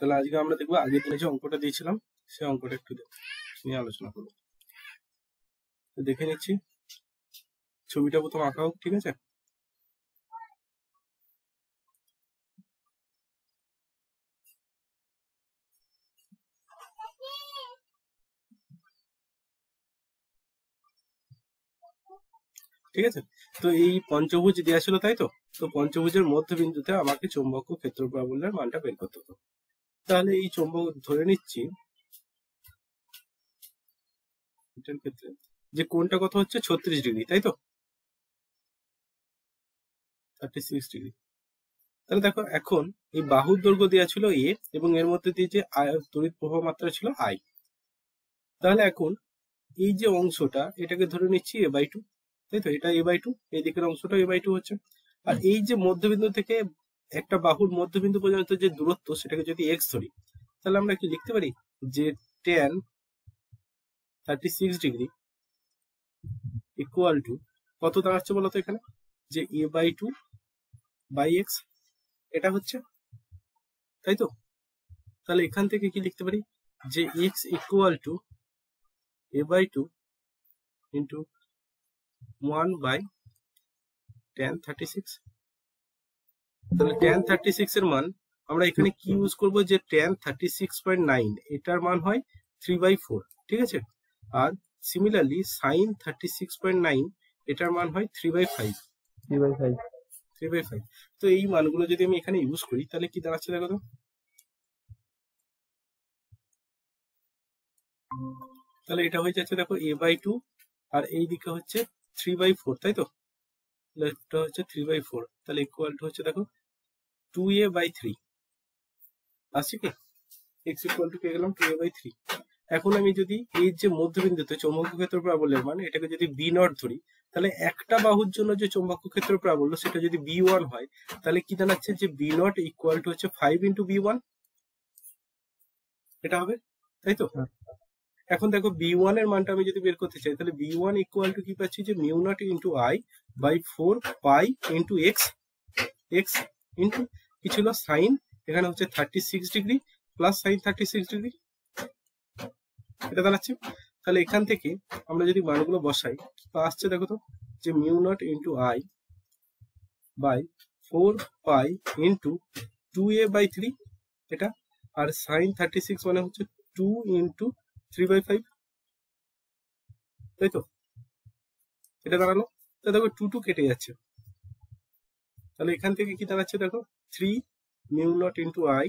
তাহলে আজকে আমরা দেখব আগের দিনে যে অঙ্কটা দিয়েছিলাম, সেই অঙ্কটা একটু নিয়ে আলোচনা করব। দেখে নিচ্ছি। ছবিটা প্রথম আঁকা হোক, ঠিক আছে? ঠিক আছে? তো এই পঞ্চভুজ দেওয়া ছিল, তাই তো? তো পঞ্চভুজের মধ্যবিন্দুতে আমাকে চৌম্বক ক্ষেত্র প্রাবল্যের মানটা বের করতে হতো তাহলে এই চৌম্বক ধরে নিচ্ছি। ক্ষেত্রে যে কোনটা কত হচ্ছে? ছত্রিশ ডিগ্রি, তাই তো? Thirty six degree. তাহলে দেখো, এখন এই বাহুর দৈর্ঘ্য দেওয়া ছিল এ এবং এর মধ্যে দিয়ে যে তড়িৎ প্রবাহ মাত্রা ছিল আই তাহলে এখন এই যে অংশটা, এটাকে ধরে নিচ্ছি এ বাই টু তাই তো? এটা এ বাই টু এই দিকের অংশটা এ বাই টু হচ্ছে। আর এই যে মধ্যবিন্দু থেকে একটা বাহুর মধ্যবিন্দু পর্যন্ত যে দূরত্ব সেটাকে যদি এক্স ধরি, তাহলে আমরা কি লিখতে পারি? যে tan thirty six degree equal to কত দাঁড়াচ্ছে বলতো এখানে? যে A by two by X এটা হচ্ছে তাই তো তাহলে এখান থেকে কি লিখতে পারি? যে X equal to A by two into one by tan thirty six তাহলে টেন থার্টি সিক্স এর মান আমরা এখানে কি ইউজ করব যে tan thirty six point nine এটার মান হয় থ্রি বাই ফোর ঠিক আছে? আর similarly sine thirty six point nine এটার মান হয় three by five three by five three by five তো এই মানগুলো যদি আমি এখানে ইউজ করি তাহলে কি দাঁড়াচ্ছে দেখো তো? তাহলে এটা হয়ে যাচ্ছে দেখো এ বাই টু আর এই দিকে হচ্ছে থ্রি বাই ফোর তাই তো? এটা হচ্ছে থ্রি বাই ফোর তাহলে ইকুয়াল টু হচ্ছে দেখো এ বাই থ্রি আসছে কি? এক্স ইকুয়াল টু পেয়ে গেলাম টু এ বাই থ্রি এখন আমি যদি এই যে মধ্যবিন্দুতে চৌম্বক ক্ষেত্র প্রাবল্যের মানে এটাকে যদি বি নট ধরি তাহলে একটা বাহুর জন্য যে চৌম্বক ক্ষেত্র প্রাবল্য সেটা যদি বি ওয়ান হয় তাহলে কি দাঁড়াচ্ছে যে বি নট ইকুয়াল টু হচ্ছে ফাইভ ইন্টু বি ওয়ান এটা হবে তাই তো? হ্যাঁ। এখন দেখো বি ওয়ানের মানটা আমি যদি বের করতে চাই তাহলে বি ওয়ান ইকুয়াল টু কি পাচ্ছি যে mu naught into I by four pi into X X into কি ছিল? সাইন। এখানে হচ্ছে thirty six degree plus sine thirty six degree. এটা দাঁড়াচ্ছে। তাহলে এখান থেকে আমরা যদি মানগুলো বসাই, তো আসছে দেখো তো, যে mu naught into I by four pi into two A by three. এটা আর সাইন থার্টি সিক্স মানে হচ্ছে two into three by five. তাই তো? এটা দাঁড়াল। তা দেখো, টু টু কেটে যাচ্ছে। তাহলে এখান থেকে কি দাঁড়াচ্ছে দেখো? Three mu naught into I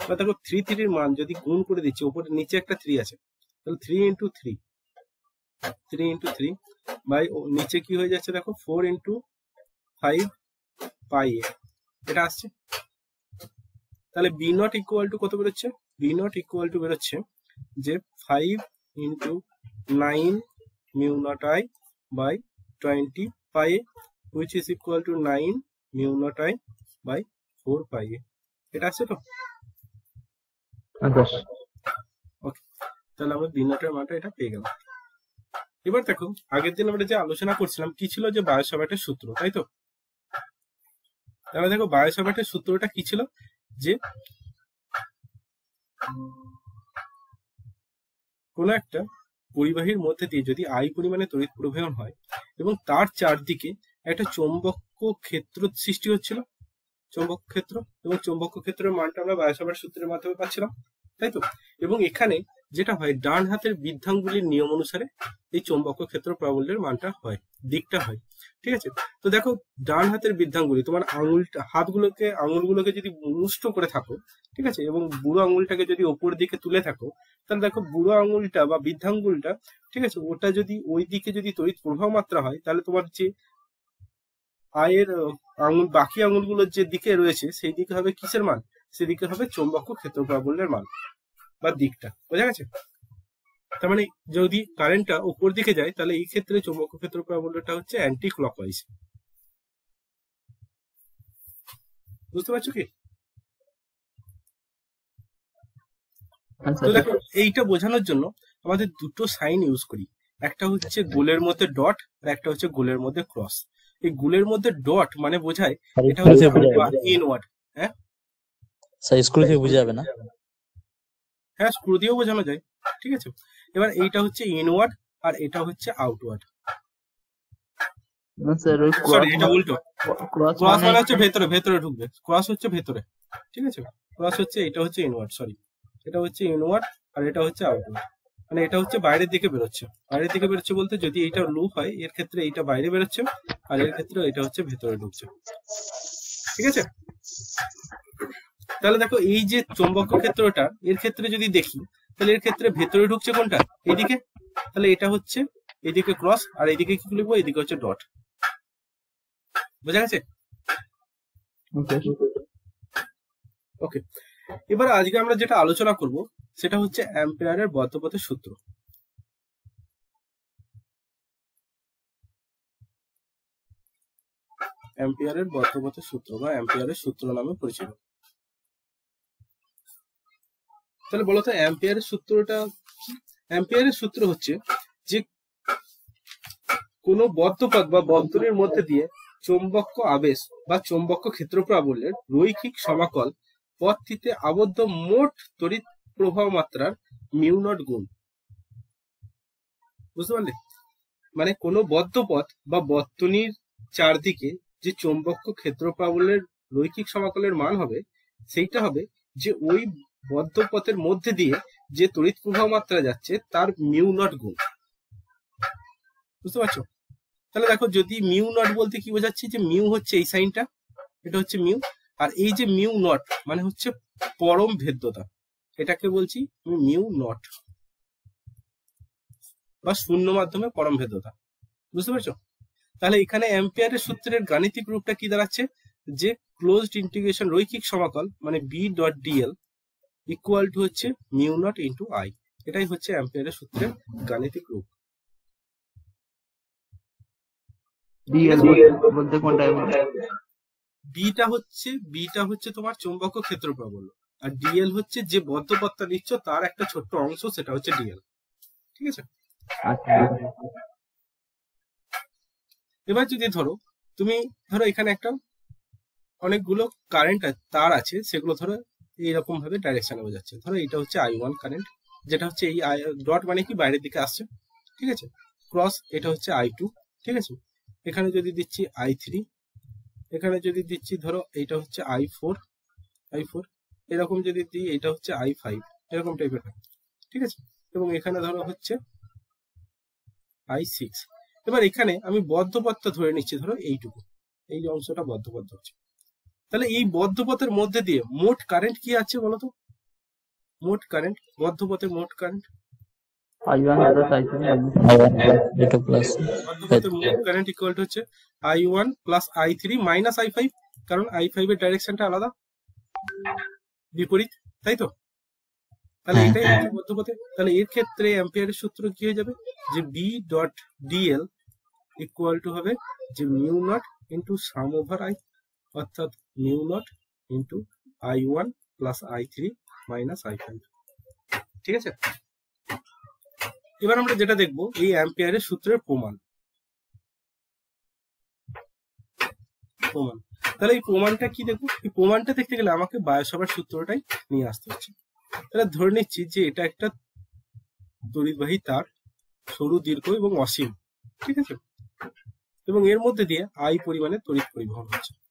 বা দেখো থ্রি থ্রির মান যদি গুণ করে দিচ্ছি, ওপরে নিচে একটা থ্রি আছে, তাহলে three into three three into three by নিচে কি হয়ে যাচ্ছে দেখো? ফোর ইন্টু ফাইভ পাই এটা আসছে। তাহলে বি নট ইকুয়াল টু কত বেরোচ্ছে? বি নট ইকুয়াল টু বেরোচ্ছে যে five into nine mu naught I by twenty pi which is equal to nine mu naught I by four pi এটা আছে তো? ওকে তাহলে আমরা বি নটের মানটা এটা পেয়ে গেলাম। এবার দেখো আগের দিন আমরা যে আলোচনা করছিলাম কি ছিল যে বায়োসাবাটের সূত্র তাই তো? তাহলে দেখো বায়োসাবাটের সূত্রটা কি ছিল? যে কোনো একটা পরিবাহীর মধ্যে দিয়ে যদি আই পরিমাণে তড়িৎ প্রবাহন হয় এবং তার চারদিকে একটা চৌম্বক ক্ষেত্র সৃষ্টি হচ্ছিল চৌম্বক ক্ষেত্র এবং চৌম্বক ক্ষেত্রের মানটা আমরা বায়োসাভার সূত্রের মাধ্যমে পাচ্ছিলাম, তাই তো? এবং এখানে যেটা হয় ডান হাতের বৃদ্ধাঙ্গুলির নিয়ম অনুসারে এই চৌম্বক ক্ষেত্র প্রাবল্যের মানটা হয়, দিকটা হয়। ঠিক আছে? তো দেখো, ডান হাতের বৃদ্ধাঙ্গুলি, তোমার আঙুলটা হাতগুলোকে, আঙুলগুলোকে যদি মুষ্ট করে থাকো, ঠিক আছে? এবং বুড়ো আঙুলটাকে যদি ওপর দিকে তুলে থাকো, তাহলে দেখো বুড়ো আঙুলটা বা বৃদ্ধাঙ্গুলটা, ঠিক আছে? ওটা যদি ওই দিকে যদি তড়িৎ প্রবাহ মাত্রা হয়, তাহলে তোমার যে আয়ের আঙুল, বাকি আঙুলগুলোর যে দিকে রয়েছে, সেই দিকে হবে কিসের মান? সেদিকে হবে চৌম্বক ক্ষেত্র প্রাবল্যের মান বা দিকটা। বোঝা গেছে? তার মানে যদি কারেন্টটা উপর দিকে যায় তাহলে এই ক্ষেত্রে চৌম্বক ক্ষেত্র প্রাবল্যটা হচ্ছে অ্যান্টি ক্লকওয়াইজ বুঝতে পারছ কি? আচ্ছা তো দেখো এইটা বোঝানোর জন্য আমাদের দুটো সাইন ইউজ করি। একটা হচ্ছে গোলের মধ্যে ডট আর একটা হচ্ছে গোলের মধ্যে ক্রস। এই গোলের মধ্যে ডট মানে বোঝায় এটা হচ্ছে ইনওয়ার্ড হ্যাঁ? স্যার স্কুল থেকে বুঝে যাবে না? হ্যাঁ স্ক্রু দিয়েও বোঝানো যায় ঠিক আছে? এবার এইটা হচ্ছে ইনওয়ার্ড আর এটা হচ্ছে আউটওয়ার্ড না স্যার ওই সরি এটা উল্টো। ক্রস মানে মানে হচ্ছে ভেতরে ভেতরে ঢুকবে। ক্রস হচ্ছে ভেতরে ঠিক আছে? ক্রস হচ্ছে এটা হচ্ছে ইনওয়ার্ড সরি এটা হচ্ছে ইনওয়ার্ড আর এটা হচ্ছে আউটওয়ার্ড মানে এটা হচ্ছে বাইরের দিকে বেরোচ্ছে। বাইরের দিকে বেরোচ্ছে বলতে যদি এইটা লুপ হয় এর ক্ষেত্রে এইটা বাইরে বেরোচ্ছে আর এর ক্ষেত্রে এটা হচ্ছে ভেতরে ঢুকছে। ঠিক আছে? তাহলে দেখো এই যে চৌম্বক ক্ষেত্রটা এর ক্ষেত্রে যদি দেখি তাহলে এর ক্ষেত্রে ভেতরে ঢুকছে কোনটা? এদিকে তাহলে এটা হচ্ছে এদিকে ক্রস আর এদিকে কি লিখব এদিকে হচ্ছে ডট বোঝা গেছে? ওকে এবার আজকে আমরা যেটা আলোচনা করব সেটা হচ্ছে অ্যাম্পিয়ারের বদ্ধপথের সূত্র। অ্যাম্পিয়ারের বদ্ধপথের সূত্র বা অ্যাম্পিয়ারের সূত্র নামে পরিচিত। তাহলে বলো তো অ্যাম্পিয়ারের সূত্রটা? অ্যাম্পিয়ারের সূত্র হচ্ছে যে কোনো বদ্ধপথ বা বন্ধনীর মধ্যে দিয়ে চৌম্বক্য আবেশ বা চৌম্বক্য ক্ষেত্র প্রাবল্যের রৈখিক সমাকল পথটিতে আবদ্ধ মোট তড়িৎ প্রবাহ মাত্রার মিউ নট গুণ বুঝতে পারলে মানে কোনো বদ্ধ পথ বা বর্তনীর চারদিকে যে চৌম্বক্য ক্ষেত্র প্রাবল্যের রৈখিক সমাকলের মান হবে, সেইটা হবে যে ওই বদ্ধ পথের মধ্যে দিয়ে যে তড়িৎ প্রবাহ মাত্রা যাচ্ছে, তার মিউ নট গুণ। বুঝতে পারছ? তাহলে দেখো, যদি মিউ নট বলতে কি বোঝাচ্ছে? যে মিউ হচ্ছে এই সাইনটা, এটা হচ্ছে মিউ, আর এই যে মিউ নট মানে হচ্ছে পরম ভেদ্যতা। এটাকে বলছি মিউ নট, বা শূন্য মাধ্যমে পরম ভেদ্যতা। বুঝতে পারছ? তাহলে এখানে অ্যাম্পিয়ারের সূত্রের গাণিতিক রূপটা কি দাঁড়াচ্ছে? যে ক্লোজড ইন্টিগ্রেশন রৈখিক সমাকল মানে B dot DL equal to হচ্ছে মিউ নট ইন্টু আই এটাই হচ্ছে অ্যাম্পিয়ারের সূত্রের গাণিতিক রূপ। বিটা হচ্ছে বিটা হচ্ছে তোমার চৌম্বক ক্ষেত্র প্রাবল্য আর ডিএল হচ্ছে যে বদ্ধপত্তা নিচ্ছ তার একটা ছোট্ট অংশ সেটা হচ্ছে ডিএল ঠিক আছে? আচ্ছা। এবার যদি ধরো তুমি ধরো এখানে একটা অনেকগুলো কারেন্ট তার আছে সেগুলো ধরো এইরকম ভাবে ডাইরেকশনে বোঝাচ্ছে। ধরো এটা হচ্ছে আই ওয়ান কারেন্ট যেটা হচ্ছে এই আই ডট মানে কি? বাইরের দিকে আসছে। ঠিক আছে? ক্রস এটা হচ্ছে আই টু ঠিক আছে? এখানে যদি দিচ্ছি আই থ্রি এখানে যদি দিচ্ছি ধরো এইটা হচ্ছে আই ফোর আই ফোর এরকম যদি দিই এটা হচ্ছে আই ফাইভ এরকম টাইপের ঠিক আছে? এবং এখানে ধরো হচ্ছে আই সিক্স এবার এখানে আমি বদ্ধপথটা ধরে নিচ্ছি, ধরো এইটুকু। এই অংশটা বদ্ধপথ হচ্ছে তাহলে এই বদ্ধপথের মধ্যে দিয়ে মোট কারেন্ট কি আছে বলতো? মোট কারেন্ট বদ্ধপথে মোট কারেন্ট প্লাস মোট কারেন্ট ইকুয়াল টু হচ্ছে আই ওয়ান প্লাস মাইনাস কারণ এর ডাইরেকশনটা আলাদা। বিপরীত তাই তো? তাহলে হ্যাঁ, এটাই হচ্ছে বদ্ধপথে। তাহলে এর ক্ষেত্রে অ্যাম্পিয়ারের সূত্র কি হয়ে যাবে? যে B dot DL equal to হবে যে mu naught into sum over I অর্থাৎ mu naught into I one plus I three minus I five. ঠিক আছে? এবার আমরা যেটা দেখব, এই অ্যাম্পিয়ারের সূত্রের প্রমাণ। প্রমাণ। তাহলে এই প্রমাণটা কি দেখব এই প্রমাণটা দেখতে গেলে আমাকে বায়োসভার সূত্রটাই নিয়ে আসতে হচ্ছে। তাহলে ধরে নিচ্ছি যে এটা একটা তড়িৎবাহী তার, সরু, দীর্ঘ এবং অসীম। ঠিক আছে? এবং এর মধ্যে দিয়ে আই পরিমাণে তড়িৎ পরিবহন হচ্ছে।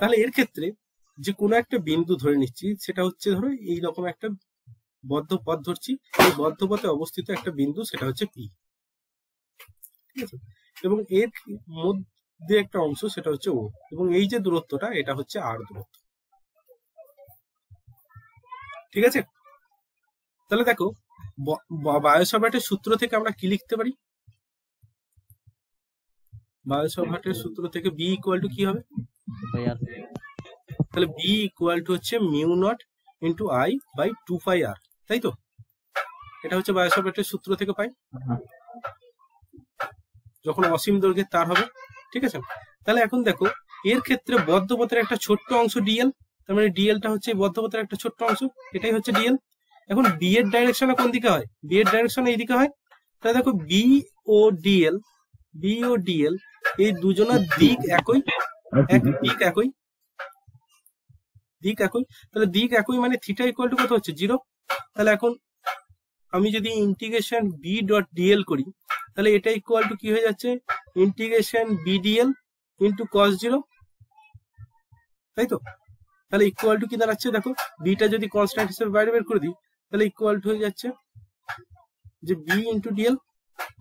তাহলে এর ক্ষেত্রে যে কোনো একটা বিন্দু ধরে নিচ্ছি, সেটা হচ্ছে ধরো এই রকম একটা বদ্ধ পথ ধরছি, এই বদ্ধ পথে অবস্থিত একটা বিন্দু, সেটা হচ্ছে পি ঠিক আছে? এবং এর মধ্যে একটা অংশ, সেটা হচ্ছে ও এবং এই যে দূরত্বটা, এটা হচ্ছে আর দূরত্ব। ঠিক আছে? তাহলে দেখো বায়োসভাটের সূত্র থেকে আমরা কি লিখতে পারি? বায়োসভাটের সূত্র থেকে বি ইকুয়াল টু কি হবে? তাহলে বি ইকুয়াল টু হচ্ছে mu naught into I by two pi R তাই তো? এটা হচ্ছে বায়োসভাটের সূত্র থেকে পাই। যখন অসীম দৈর্ঘ্যের তার হবে, ঠিক আছে? তাহলে এখন দেখো, এর ক্ষেত্রে বদ্ধপথের একটা ছোট্ট অংশ ডিএল তার মানে ডিএলটা হচ্ছে বদ্ধপথের একটা ছোট্ট অংশ, এটাই হচ্ছে ডিএল এখন বি এর ডাইরেকশনে কোন দিকে হয়? বি এর ডাইরেকশনে এইদিকে হয়। তাহলে দেখো বি ও ডিএল বি ও ডিএল এই দুজনের দিক একই। এক দিক একই। দিক একই। তাহলে দিক একই মানে থিটা ইকুয়াল টু কত হচ্ছে? জিরো তাহলে এখন আমি যদি ইন্টিগ্রেশন বি ডট ডিএল করি তাহলে এটা ইকুয়াল টু কি হয়ে যাচ্ছে? Integration B DL into cos zero তাই তো? তাহলে ইকুয়াল টু কি দাঁড়াচ্ছে? দেখো বিটা যদি কনস্ট্যান্ট হিসেবে বাইরে বের করে দিই তাহলে ইকুয়াল টু হয়ে যাচ্ছে যে বি ইন্টু ডিএল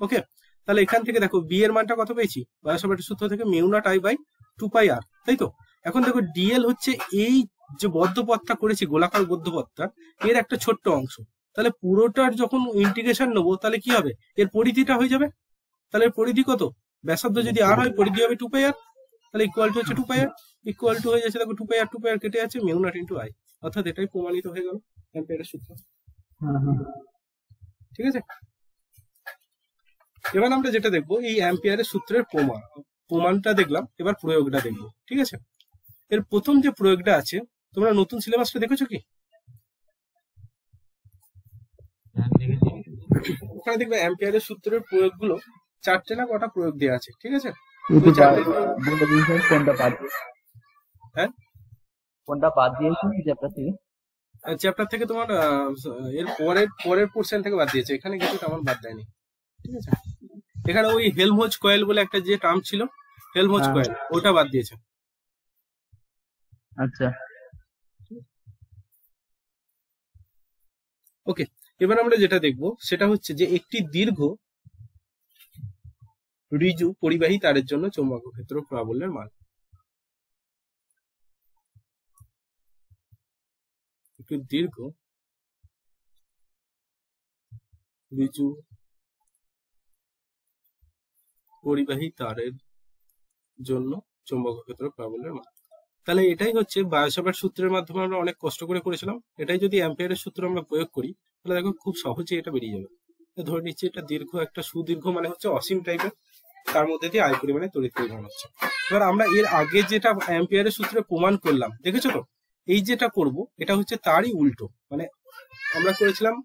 ওকে তাহলে এখান থেকে দেখো বি এর মানটা কত পেয়েছি? বায়োসাবাটের সূত্র থেকে mu naught I by two pi R তাই তো এখন দেখো ডিএল হচ্ছে এই যে বদ্ধপথটা করেছি গোলাকার বদ্ধপথটা এর একটা ছোট্ট অংশ। তাহলে পুরোটার যখন ইন্টিগ্রেশন নেব তাহলে কি হবে? এর পরিধিটা হয়ে যাবে? তাহলে এর পরিধি কত? ব্যাসার্ধ যদি আর হয় পরিধি হবে টু পাই আর তাহলে ইকুয়াল টু হচ্ছে two pi R equal to হয়ে যাচ্ছে দেখো টু পাই আর টু পাই আর কেটে যাচ্ছে মিউ নট ইন্টু আই অর্থাৎ এটাই প্রমাণিত হয়ে গেল অ্যাম্পিয়ারের সূত্র। ঠিক আছে? এবার আমরা যেটা দেখব এই অ্যাম্পিয়ারের সূত্রের প্রমাণ। প্রমাণটা দেখলাম এবার প্রয়োগটা দেখব ঠিক আছে? এর প্রথম যে প্রয়োগটা আছে তোমরা নতুন সিলেবাসটা দেখেছ কি? ওখানে দেখবে অ্যাম্পিয়ারের সূত্রের প্রয়োগগুলো চারটে না কটা প্রয়োগ দেওয়া আছে ঠিক আছে? কোনটা বাদ দিয়ে। হ্যাঁ? কোনটা বাদ দিয়েছেন চ্যাপ্টার থেকে? চ্যাপ্টার থেকে তোমার আহ, এর পরের পরের পোর্শন থেকে বাদ দিয়েছে এখানে কিছু তেমন বাদ দেয়নি ঠিক আছে? এখানে ওই হেলমোজ কয়েল বলে একটা যে টার্ম ছিল হেলমোজ হ্যাঁ। কয়েল ওটা বাদ দিয়েছে। আচ্ছা। ওকে এবার আমরা যেটা দেখব সেটা হচ্ছে যে একটি দীর্ঘ রিজু পরিবাহী তারের জন্য চৌম্বক ক্ষেত্র প্রাবল্যের মান। একটি দীর্ঘ রিজু পরিবাহী তারের জন্য চৌম্বক ক্ষেত্র প্রাবল্যের মান। তাহলে এটাই হচ্ছে বায়োসাভার সূত্রের মাধ্যমে আমরা অনেক কষ্ট করে করেছিলাম। এটাই যদি অ্যাম্পিয়ারের সূত্র আমরা প্রয়োগ করি, তাহলে দেখো খুব সহজে এটা বেরিয়ে যাবে। ধরে নিচ্ছি এটা দীর্ঘ একটা সুদীর্ঘ মানে হচ্ছে অসীম টাইপের তার মধ্যে দিয়ে আয় পরিমাণে তড়িৎ পরিমাণ হচ্ছে। এবার আমরা এর আগে যেটা অ্যাম্পিয়ারের সূত্রে প্রমাণ করলাম, দেখেছ তো? এই যেটা করব, এটা হচ্ছে তারই উল্টো। মানে আমরা করেছিলাম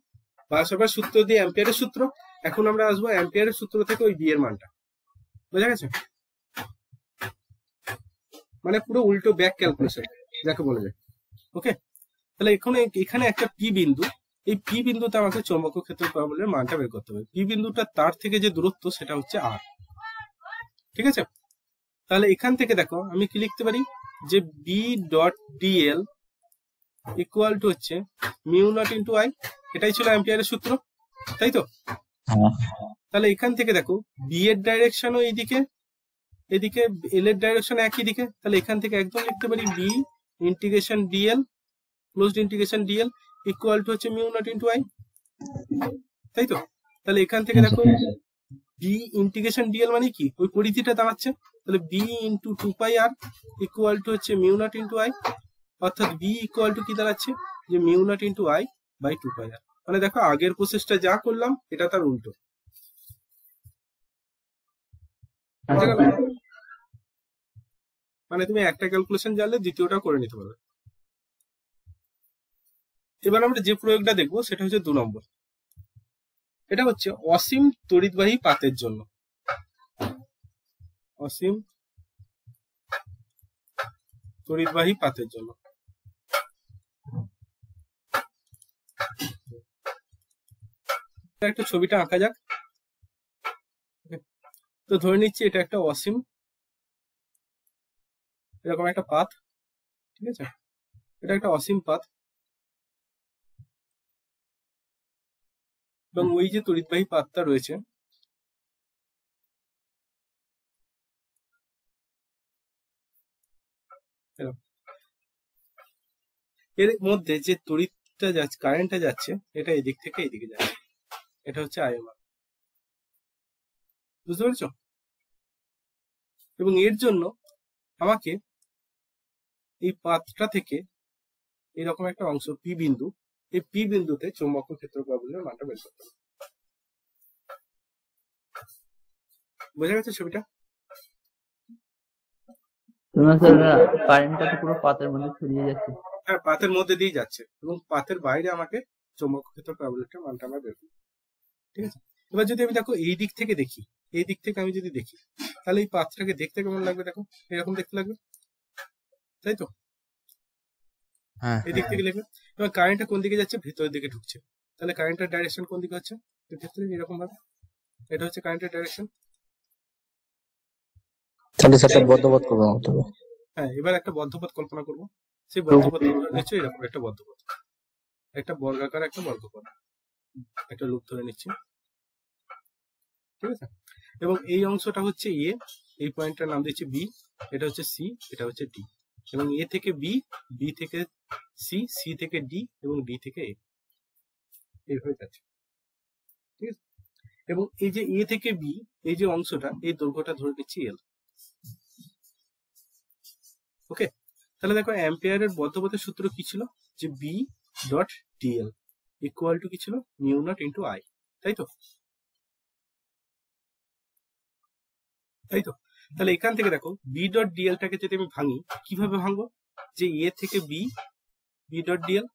বায়োসাভার সূত্র দিয়ে অ্যাম্পিয়ারের সূত্র, এখন আমরা আসব অ্যাম্পিয়ারের সূত্র থেকে ওই বিয়ের মানটা। বোঝা গেছে? মানে পুরো উল্টো ব্যাক ক্যালকুলেশন যাকে বলা যায়। ওকে তাহলে এখানে এখানে একটা পি বিন্দু, এই পি বিন্দুতে আমাকে চৌম্বক ক্ষেত্র প্রাবল্যের মানটা বের করতে হবে। পি বিন্দুটা তার থেকে যে দূরত্ব, সেটা হচ্ছে আর ঠিক আছে? তাহলে এখান থেকে দেখো, আমি কি লিখতে পারি? যে B dot DL equal to হচ্ছে মিউ নট ইন্টু আই এটাই ছিল অ্যাম্পিয়ারের সূত্র, তাই তো? হ্যাঁ। তাহলে এখান থেকে দেখো বি এর ডাইরেকশনও এইদিকে, এদিকে এল এর ডাইরেকশন একই দিকে। তাহলে এখান থেকে একদম লিখতে পারি B integration DL closed integration DL equal to হচ্ছে মিউ নট ইন্টু আই তাই তো? তাহলে এখান থেকে দেখো বি ইন্টিগ্রেশন ডিএল মানে কি? ওই পরিধিটা দাঁড়াচ্ছে। তাহলে B into two pi R equal to হচ্ছে মিউ নট ইন্টু আই অর্থাৎ বি ইকুয়াল টু কি দাঁড়াচ্ছে? যে mu naught into I by two pi R মানে দেখো, আগের প্রসেসটা যা করলাম, এটা তার উল্টো। মানে তুমি একটা ক্যালকুলেশন জানলে দ্বিতীয়টা করে নিতে পারবে। এবার আমরা যে প্রয়োগটা দেখব সেটা হচ্ছে দু নম্বর। এটা হচ্ছে অসীম তড়িৎবাহী পাতের জন্য। অসীম তড়িৎবাহী পাতের জন্য। একটা ছবিটা আঁকা যাক। তো ধরে নিচ্ছি এটা একটা অসীম। এরকম একটা পাথ ঠিক আছে? এটা একটা অসীম পাথ এবং ওই যে তড়িৎবাহী পাতটা রয়েছে এর মধ্যে যে তড়িৎটা যাচ্ছে কারেন্টটা যাচ্ছে, এটা এদিক থেকে এদিকে যাচ্ছে। এটা হচ্ছে আয়মান। বুঝতে পেরেছ? এবং এর জন্য আমাকে এই পাতটা থেকে এরকম একটা অংশ পি বিন্দু এই পি বিন্দুতে চৌম্বক ক্ষেত্র প্রাবল্যের মানটা বের করতে হবে। বোঝা গেছে ছবিটা? কারেন্টটা তো পুরো পাতের মধ্যে ছড়িয়ে যাচ্ছে। হ্যাঁ পাতের মধ্যে দিয়ে যাচ্ছে এবং পাতের বাইরে আমাকে চৌম্বক ক্ষেত্র প্রাবল্যের মানটা আমার বের করতে ঠিক আছে? এবার যদি আমি দেখো এই দিক থেকে দেখি এই দিক থেকে আমি যদি দেখি তাহলে এই পাতটাকে দেখতে কেমন লাগবে দেখো? এরকম দেখতে লাগবে? তাই তো? হ্যাঁ এদিক থেকে লিখবে এবার কারেন্টটা কোন দিকে যাচ্ছে? ভিতরের দিকে ঢুকছে। তাহলে কারেন্টের ডাইরেকশন কোন দিকে হচ্ছে? এক্ষেত্রে এরকম ভাবে। এটা হচ্ছে কারেন্টের ডাইরেকশন তাহলে সেটা বদ্ধপথ তবে হ্যাঁ এবার একটা বদ্ধপথ কল্পনা করব। সেই বদ্ধপথ নিশ্চয়ই এরকম একটা বদ্ধপথ। একটা বর্গাকার একটা বর্গপথ। একটা লুপ ধরে নিচ্ছি। ঠিক আছে? এবং এই অংশটা হচ্ছে এ, এই পয়েন্টটার নাম দিচ্ছি বি, এটা হচ্ছে সি, এটা হচ্ছে ডি। এবং এ থেকে বি বি থেকে সি সি থেকে ডি এবং ডি থেকে এ। এইভাবে যাচ্ছে। ঠিক আছে? এবং এই যে এ থেকে বি, এই যে অংশটা, এই দৈর্ঘ্যটা ধরে নিচ্ছি এল। ওকে? তাহলে দেখো অ্যাম্পিয়ারের বদ্ধপথের সূত্র কি ছিল? যে B dot DL equal to কি ছিল? Mu naught into I. তাই তো? তাই তো? তাহলে এখান থেকে দেখো বি ডট ডিএলটাকে যদি আমি ভাঙি, কীভাবে ভাঙবো? যে এ থেকে B B dot DL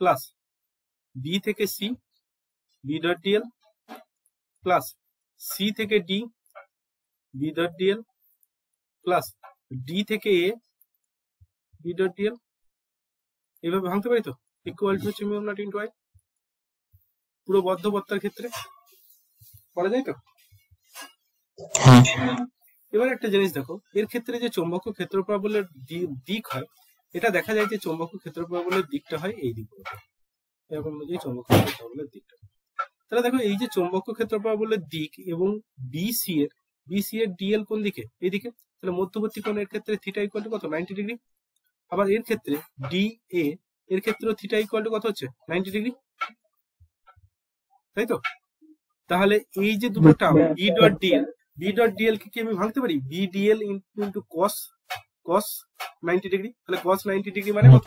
plus B থেকে C B dot DL plus C থেকে D B dot DL plus D থেকে এ বি ডট ডিএল এভাবে ভাঙতে পারি তো? ইকুয়াল টু হচ্ছে মিউ নট ইন্টু আই পুরো বদ্ধ বত্তার ক্ষেত্রে, করা যায় তো? এবার একটা জিনিস দেখো, এর ক্ষেত্রে যে চৌম্বক ক্ষেত্রফল বলে দিক হয়, এটা দেখা যায় যে চৌম্বক ক্ষেত্রফল বলে দিকটা হয় এই দিক এরকম অনুযায়ী চৌম্বক ক্ষেত্রফলের দিকটা। তাহলে দেখো, এই যে চৌম্বক ক্ষেত্রফল বলে দিক এবং বিসি এর বিসি এর ডিএল কোন দিকে? এইদিকে তাহলে মধ্যবর্তী কোণের ক্ষেত্রে থিটা ইকুয়াল টু কত? নাইনটি ডিগ্রি আবার এর ক্ষেত্রে ডি এ এর ক্ষেত্রেও থিটা ইকুয়াল টু কত হচ্ছে? নাইনটি ডিগ্রি তাই তো? তাহলে এই যে দুটো term B dot DL B dot DL কে কি আমি ভাঙতে পারি? B DL into cos cos ninety degree তাহলে কস নাইনটি ডিগ্রি মানে কত?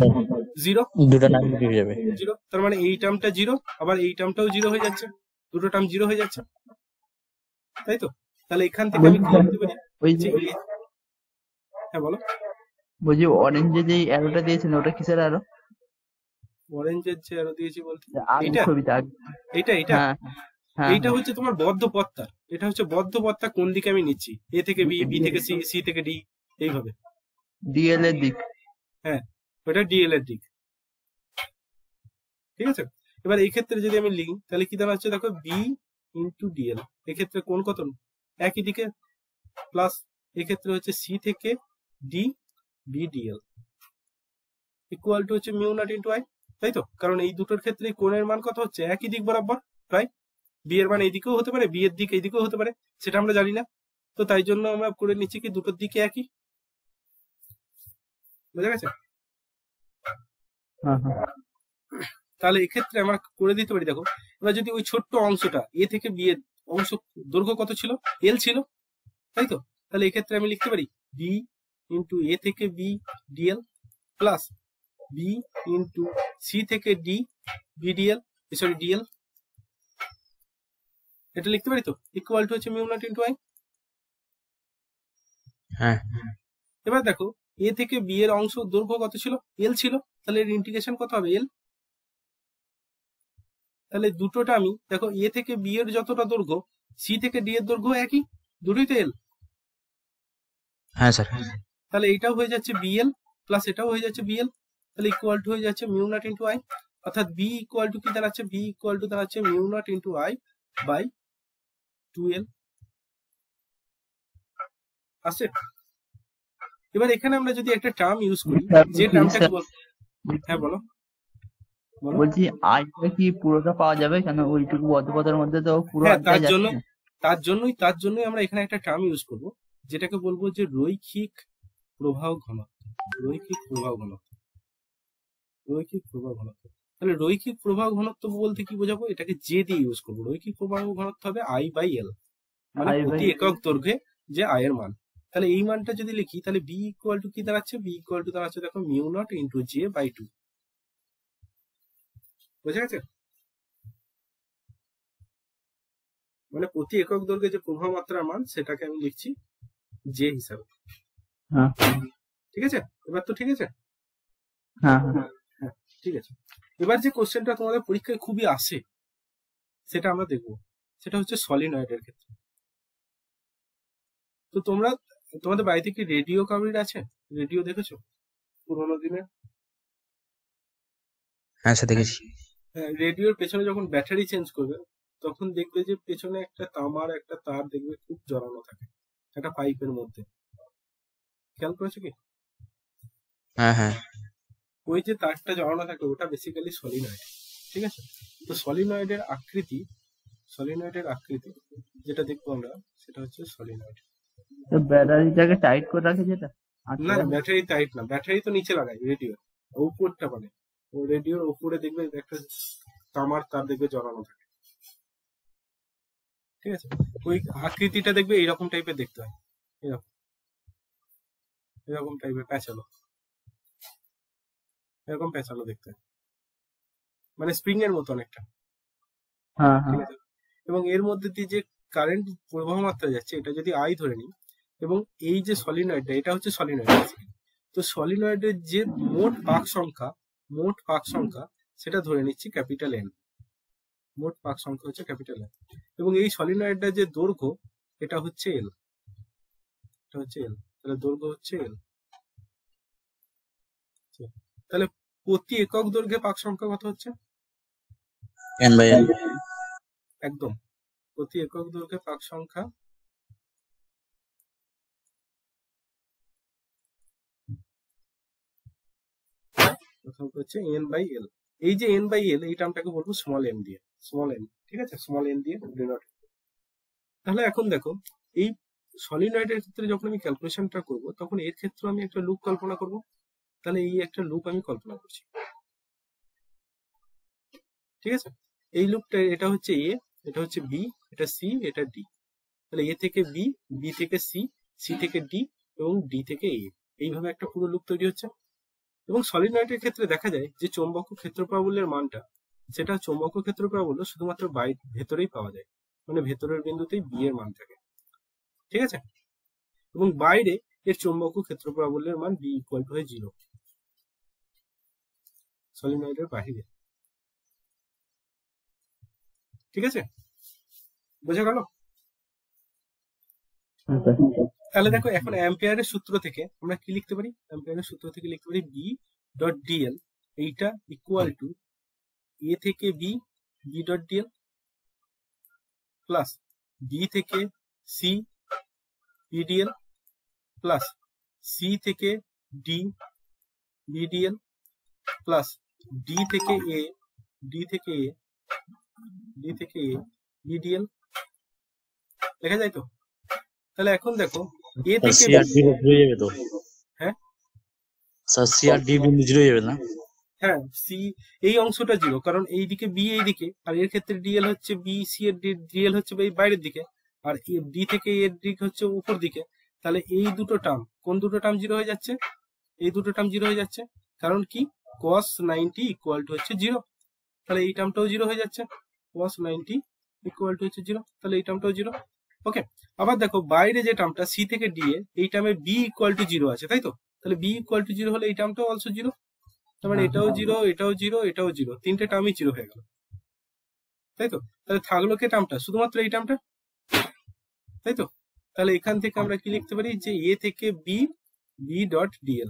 জিরো দুটো নাম দিয়ে যাবে। জিরো তার মানে এই টার্মটা জিরো আবার এই টার্মটাও জিরো হয়ে যাচ্ছে। দুটো টার্ম জিরো হয়ে যাচ্ছে। তাই তো? তাহলে এখান থেকে আমি কি লিখতে পারি? ওই যে হ্যাঁ বলো। বলছি অরেঞ্জে যে অ্যারোটা দিয়েছেন ওটা কিসের আরও অরেঞ্জের যে অ্যারো দিয়েছি বলতে। এটা এটা এটা আগে এইটা এইটা? হ্যাঁ হ্যাঁ এইটা হচ্ছে তোমার বদ্ধ পথটা এটা হচ্ছে বদ্ধ পথটা কোন দিকে আমি নিচ্ছি? এ থেকে বি বি থেকে সি সি থেকে ডি এইভাবে। ডিএল এর দিক। হ্যাঁ ওটা ডিএল এর দিক। ঠিক আছে? এবার এই ক্ষেত্রে যদি আমি লিখি তাহলে কি দাঁড়াচ্ছে দেখো বি ইন্টু ডিএল। এক্ষেত্রে কোন কত? একই দিকে। প্লাস এক্ষেত্রে হচ্ছে সি থেকে D B DL. Equal to হচ্ছে মিউ নট ইন্টু আই তাই তো? কারণ এই দুটোর ক্ষেত্রে কোণের মান কত হচ্ছে? একই দিক বরাবর প্রায় বি মানে মান এইদিকেও হতে পারে বিয়ের এর দিক এইদিকেও হতে পারে সেটা আমরা জানি না। তো তাই জন্য আমরা করে নিচ্ছি কি দুটোর দিকে একই? বোঝা গেছে? হ্যাঁ হ্যাঁ। তাহলে এক্ষেত্রে আমরা করে দিতে পারি দেখো। এবার যদি ওই ছোট্ট অংশটা এ থেকে বিয়ের অংশ দৈর্ঘ্য কত ছিল? এল ছিল তাই তো? তাহলে এক্ষেত্রে আমি লিখতে পারি বি ইন্টু এ থেকে B DL plus B into C থেকে ডি বিডিএল সরি ডিএল এটা লিখতে পারি তো? ইকুয়াল টু হচ্ছে মিউ নট ইন্টু আই হ্যাঁ। এবার দেখো এ থেকে বি এর অংশ দৈর্ঘ্য কত ছিল? এল ছিল। তাহলে এর ইন্টিগ্রেশন কত হবে? এল তাহলে দুটোটা আমি দেখো এ থেকে বি এর যতটা দৈর্ঘ্য সি থেকে ডি এর দৈর্ঘ্য একই? দুটোই তো এল হ্যাঁ স্যার। তাহলে এটাও হয়ে যাচ্ছে বিএল প্লাস এটাও হয়ে যাচ্ছে বিএল তাহলে ইকুয়াল টু হয়ে যাচ্ছে মিউ নট ইন্টু আই অর্থাৎ বি ইকুয়াল টু কি দাঁড়াচ্ছে? বি ইকুয়াল টু দাঁড়াচ্ছে mu naught into I by two আছে? এবার এখানে আমরা যদি একটা টার্ম ইউজ করি যে টার্মটা বল হ্যাঁ বলো। বলো। বলছি আইটা কি পুরোটা পাওয়া যাবে? কেন ওইটুকু বদ্ধপথের মধ্যে তো পুরো হ্যাঁ, তার জন্য তার জন্যই তার জন্যই আমরা এখানে একটা টার্ম ইউজ করব যেটাকে বলব যে রৈখিক প্রবাহ ঘনত্ব। রৈখিক প্রবাহ ঘনত্ব। রৈখিক প্রবাহ ঘনত্ব। তাহলে রৈখিক প্রবাহ ঘনত্ব বলতে কি বোঝাবো? এটাকে জে দিয়ে ইউজ করব। রৈখিক প্রবাহ ঘনত্ব হবে আই বাই এল মানে প্রতি একক দৈর্ঘ্যে যে আয়ের মান। তাহলে এই মানটা যদি লিখি তাহলে বি ইকুয়াল টু কি দাঁড়াচ্ছে? বি ইকুয়াল টু দাঁড়াচ্ছে দেখো mu naught into J by two বোঝা গেছে? মানে প্রতি একক দৈর্ঘ্যে যে প্রবাহ মাত্রার মান সেটাকে আমি লিখছি জে হিসাবে। হ্যাঁ ঠিক আছে? এবার তো ঠিক আছে? হ্যাঁ। হ্যাঁ ঠিক আছে। এবার যে কোশ্চেনটা তোমাদের পরীক্ষায় খুবই আসে সেটা আমরা দেখব। সেটা হচ্ছে সলিনয়েডের ক্ষেত্রে। তো তোমরা তোমাদের বাড়িতে কি রেডিও কাবির আছে? রেডিও দেখেছ? পুরোনো দিনের হ্যাঁ স্যার দেখেছি। রেডিওর পেছনে যখন ব্যাটারি চেঞ্জ করবে তখন দেখবে যে পেছনে একটা তামার একটা তার দেখবে খুব জড়ানো থাকে একটা পাইপের মধ্যে। খেয়াল করেছ কি? হ্যাঁ হ্যাঁ। ওই যে তারটা জড়ানো থাকে ওটা বেসিক্যালি সলিনয়েড ঠিক আছে? তো সলিনয়েডের আকৃতি সলিনয়েডের আকৃতি যেটা দেখব আমরা সেটা হচ্ছে সলিনয়েড ব্যাটারিটাকে টাইট করে রাখে যেটা? না ব্যাটারি টাইট না ব্যাটারি তো নিচে লাগাই রেডিও উপরটা মানে। ও রেডিওর উপরে দেখবে একটা তামার তার দেখবে জড়ানো থাকে। ঠিক আছে? ওই আকৃতিটা দেখবে এইরকম টাইপের দেখতে হয়। এরকম। এরকম টাইপের প্যাঁচালো এরকম প্যাঁচালো দেখতে। মানে স্প্রিং এর মতো অনেকটা। হ্যাঁ ঠিক হ্যাঁ আছে? এবং এর মধ্যে দিয়ে যে কারেন্ট প্রবাহ মাত্রা যাচ্ছে এটা যদি আই ধরে নিই এবং এই যে সলিনয়েডটা এটা হচ্ছে সলিনয়েড তো সলিনয়েডের যে মোট পাক সংখ্যা মোট পাক সংখ্যা সেটা ধরে নিচ্ছি ক্যাপিটাল এন মোট পাক সংখ্যা হচ্ছে ক্যাপিটাল এন এবং এই সলিনয়েডটার যে দৈর্ঘ্য এটা হচ্ছে এল এটা হচ্ছে এল তাহলে দৈর্ঘ্য হচ্ছে এল তাহলে প্রতি একক দৈর্ঘ্যে পাক সংখ্যা কত হচ্ছে? এন বাই এন একদম। প্রতি একক দৈর্ঘ্যে পাক সংখ্যা হচ্ছে এন বাই এল এই যে এন বাই এল এই টার্মটাকে বলব স্মল এন দিয়ে। স্মল এন ঠিক আছে? স্মল এন দিয়ে ডিনোট তাহলে এখন দেখো এই সলিনয়েডের ক্ষেত্রে যখন আমি ক্যালকুলেশনটা করব তখন এর ক্ষেত্রে আমি একটা লুপ কল্পনা করব। তাহলে এই একটা লুপ আমি কল্পনা করছি। ঠিক আছে? এই লুপটা এটা হচ্ছে এ এটা হচ্ছে বি এটা সি এটা ডি তাহলে এ থেকে বি বি থেকে সি সি থেকে ডি এবং ডি থেকে এ এইভাবে একটা পুরো লুপ তৈরি হচ্ছে। এবং সলিনয়েডের ক্ষেত্রে দেখা যায় যে চৌম্বক ক্ষেত্র প্রাবল্যের মানটা, সেটা চৌম্বক ক্ষেত্র প্রাবল্য শুধুমাত্র বাইরে ভেতরেই পাওয়া যায়। মানে ভেতরের বিন্দুতেই বি এর মান থাকে। ঠিক আছে? এবং বাইরে এর চৌম্বক ক্ষেত্র প্রাবল্যের মান বি ইকুয়াল টু হয় জিরো সলিনয়েডের বাহিরে। ঠিক আছে? বোঝা গেল? আচ্ছা। তাহলে দেখো এখন অ্যাম্পিয়ারের সূত্র থেকে আমরা কি লিখতে পারি? অ্যাম্পিয়ারের সূত্র থেকে লিখতে পারি বি ডট ডিএল এইটা ইকুয়াল টু এ থেকে B B dot DL plus B থেকে সি বিডিএল প্লাস সি থেকে ডি বিডিএল প্লাস ডি থেকে এ ডি থেকে এ ডি থেকে এ বিডিএল লেখা যায় তো? তাহলে এখন দেখো এ থেকে যাবে তো। হ্যাঁ? স্যার সি আর ডি বিন্দু জিরো যাবে না? হ্যাঁ সি এই অংশটা জিরো কারণ এইদিকে বি এই দিকে আর এর ক্ষেত্রে ডিএল হচ্ছে বি সি এর ডিএল হচ্ছে এই বাইরের দিকে আর ডি থেকে এর দিক হচ্ছে উপর দিকে। তাহলে এই দুটো টার্ম কোন দুটো টার্ম জিরো হয়ে যাচ্ছে? এই দুটো টার্ম জিরো হয়ে যাচ্ছে কারণ কি? Cos 90 ইকুয়াল টু হচ্ছে জিরো তাহলে এই টার্মটাও জিরো হয়ে যাচ্ছে। cos 90 ইকুয়াল টু হচ্ছে জিরো তাহলে এই টার্মটাও জিরো ওকে আবার দেখো বাইরে যে টার্মটা সি থেকে ডি এ, এই টার্মে বি ইকুয়াল টু জিরো আছে, তাই তো? তাহলে বি ইকুয়াল টু জিরো হলে এই টার্মটাও অলসো জিরো তার মানে এটাও জিরো এটাও জিরো এটাও জিরো তিনটে টার্মই জিরো হয়ে গেল। তাই তো? তাহলে থাকল কে টার্মটা শুধুমাত্র এই টার্মটা তাই তো? তাহলে এখান থেকে আমরা কি লিখতে পারি? যে এ থেকে বি বি ডট ডিএল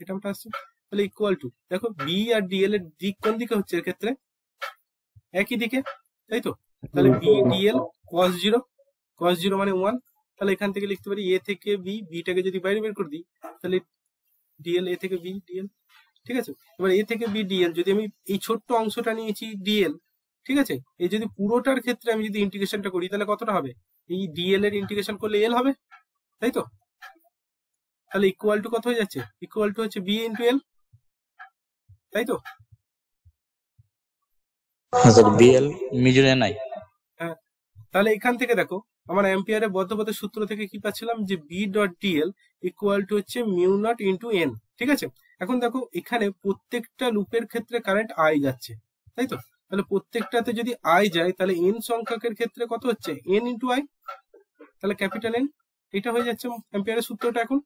এই আসছে। তাহলে ইকুয়াল টু দেখো বি আর ডিএল এর দিক কোন দিকে হচ্ছে এর ক্ষেত্রে একই দিকে, তাই তো? তাহলে B DL cos zero cos zero মানে ওয়ান তাহলে এখান থেকে লিখতে পারি এ থেকে বি বিটাকে যদি বাইরে বের করে দিই, তাহলে ডিএল এ থেকে বি ডিএল ঠিক আছে? এবার এ থেকে বি ডিএল যদি আমি এই ছোট্ট অংশটা নিয়েছি ডিএল ঠিক আছে? এই যদি পুরোটার ক্ষেত্রে আমি যদি ইন্টিগ্রেশনটা করি, তাহলে কতটা হবে? এই ডিএল এর ইন্টিগ্রেশন করলে এল হবে, তাই তো? তাহলে ইকুয়াল টু কত হয়ে যাচ্ছে? ইকুয়াল টু হচ্ছে বি ইন্টু এল তাই তো হ্যাঁ বিএল মিজোরে নাই। তাহলে এখান থেকে দেখো আমার অ্যাম্পিয়ারের বদ্ধপথের সূত্র থেকে কি পাচ্ছিলাম? যে B dot DL equal to হচ্ছে মিউ নট ইন্টু এন ঠিক আছে? এখন দেখো এখানে প্রত্যেকটা লুপের ক্ষেত্রে কারেন্ট আই যাচ্ছে তাই তো তাহলে প্রত্যেকটাতে যদি আই যায় তাহলে এন সংখ্যকের ক্ষেত্রে কত হচ্ছে? এন ইন্টু আই তাহলে ক্যাপিটাল এন এটা হয়ে যাচ্ছে অ্যাম্পিয়ারের সূত্রটা এখন।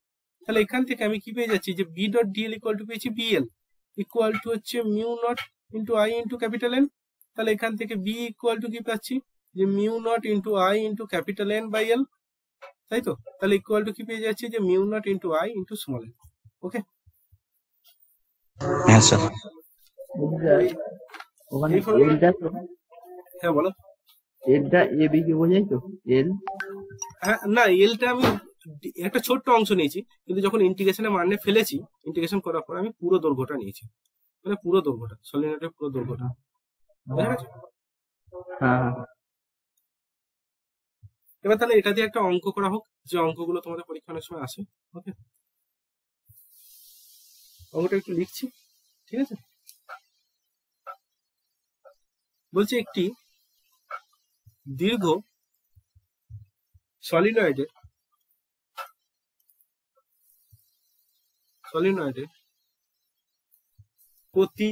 তাহলে এখান থেকে আমি কি পেয়ে যাচ্ছি? যে B dot DL equal to পেয়েছি বিএল ইকুয়াল টু হচ্ছে mu naught into I into capital N তাহলে এখান থেকে বি ইকুয়াল টু কি পাচ্ছি? যে mu naught into I into capital N by L তাই তো? তাহলে ইকুয়াল টু কি পেয়ে যাচ্ছি? যে mu naught into I into small N okay হ্যাঁ স্যার এটা- ওখানে এলটা হ্যাঁ বলো। এলটা এ বি কে বোঝাই তো? এল হ্যাঁ না এলটা আমি একটা ছোট্ট অংশ নিয়েছি কিন্তু যখন ইন্টিগ্রেশনে মানে ফেলেছি ইন্টিগ্রেশন করার পর আমি পুরো দৈর্ঘ্যটা নিয়েছি। মানে পুরো দৈর্ঘ্যটা সলিনয়েডের পুরো দৈর্ঘ্যটা। বুঝা গেছে হ্যাঁ হ্যাঁ। এবার তাহলে এটা দিয়ে একটা অঙ্ক করা হোক যে অঙ্কগুলো তোমাদের পরীক্ষার সময় আসে ওকে? অঙ্কটা একটু লিখছি ঠিক আছে? বলছি একটি দীর্ঘ সলিনয়েডের সলিনয়েডের প্রতি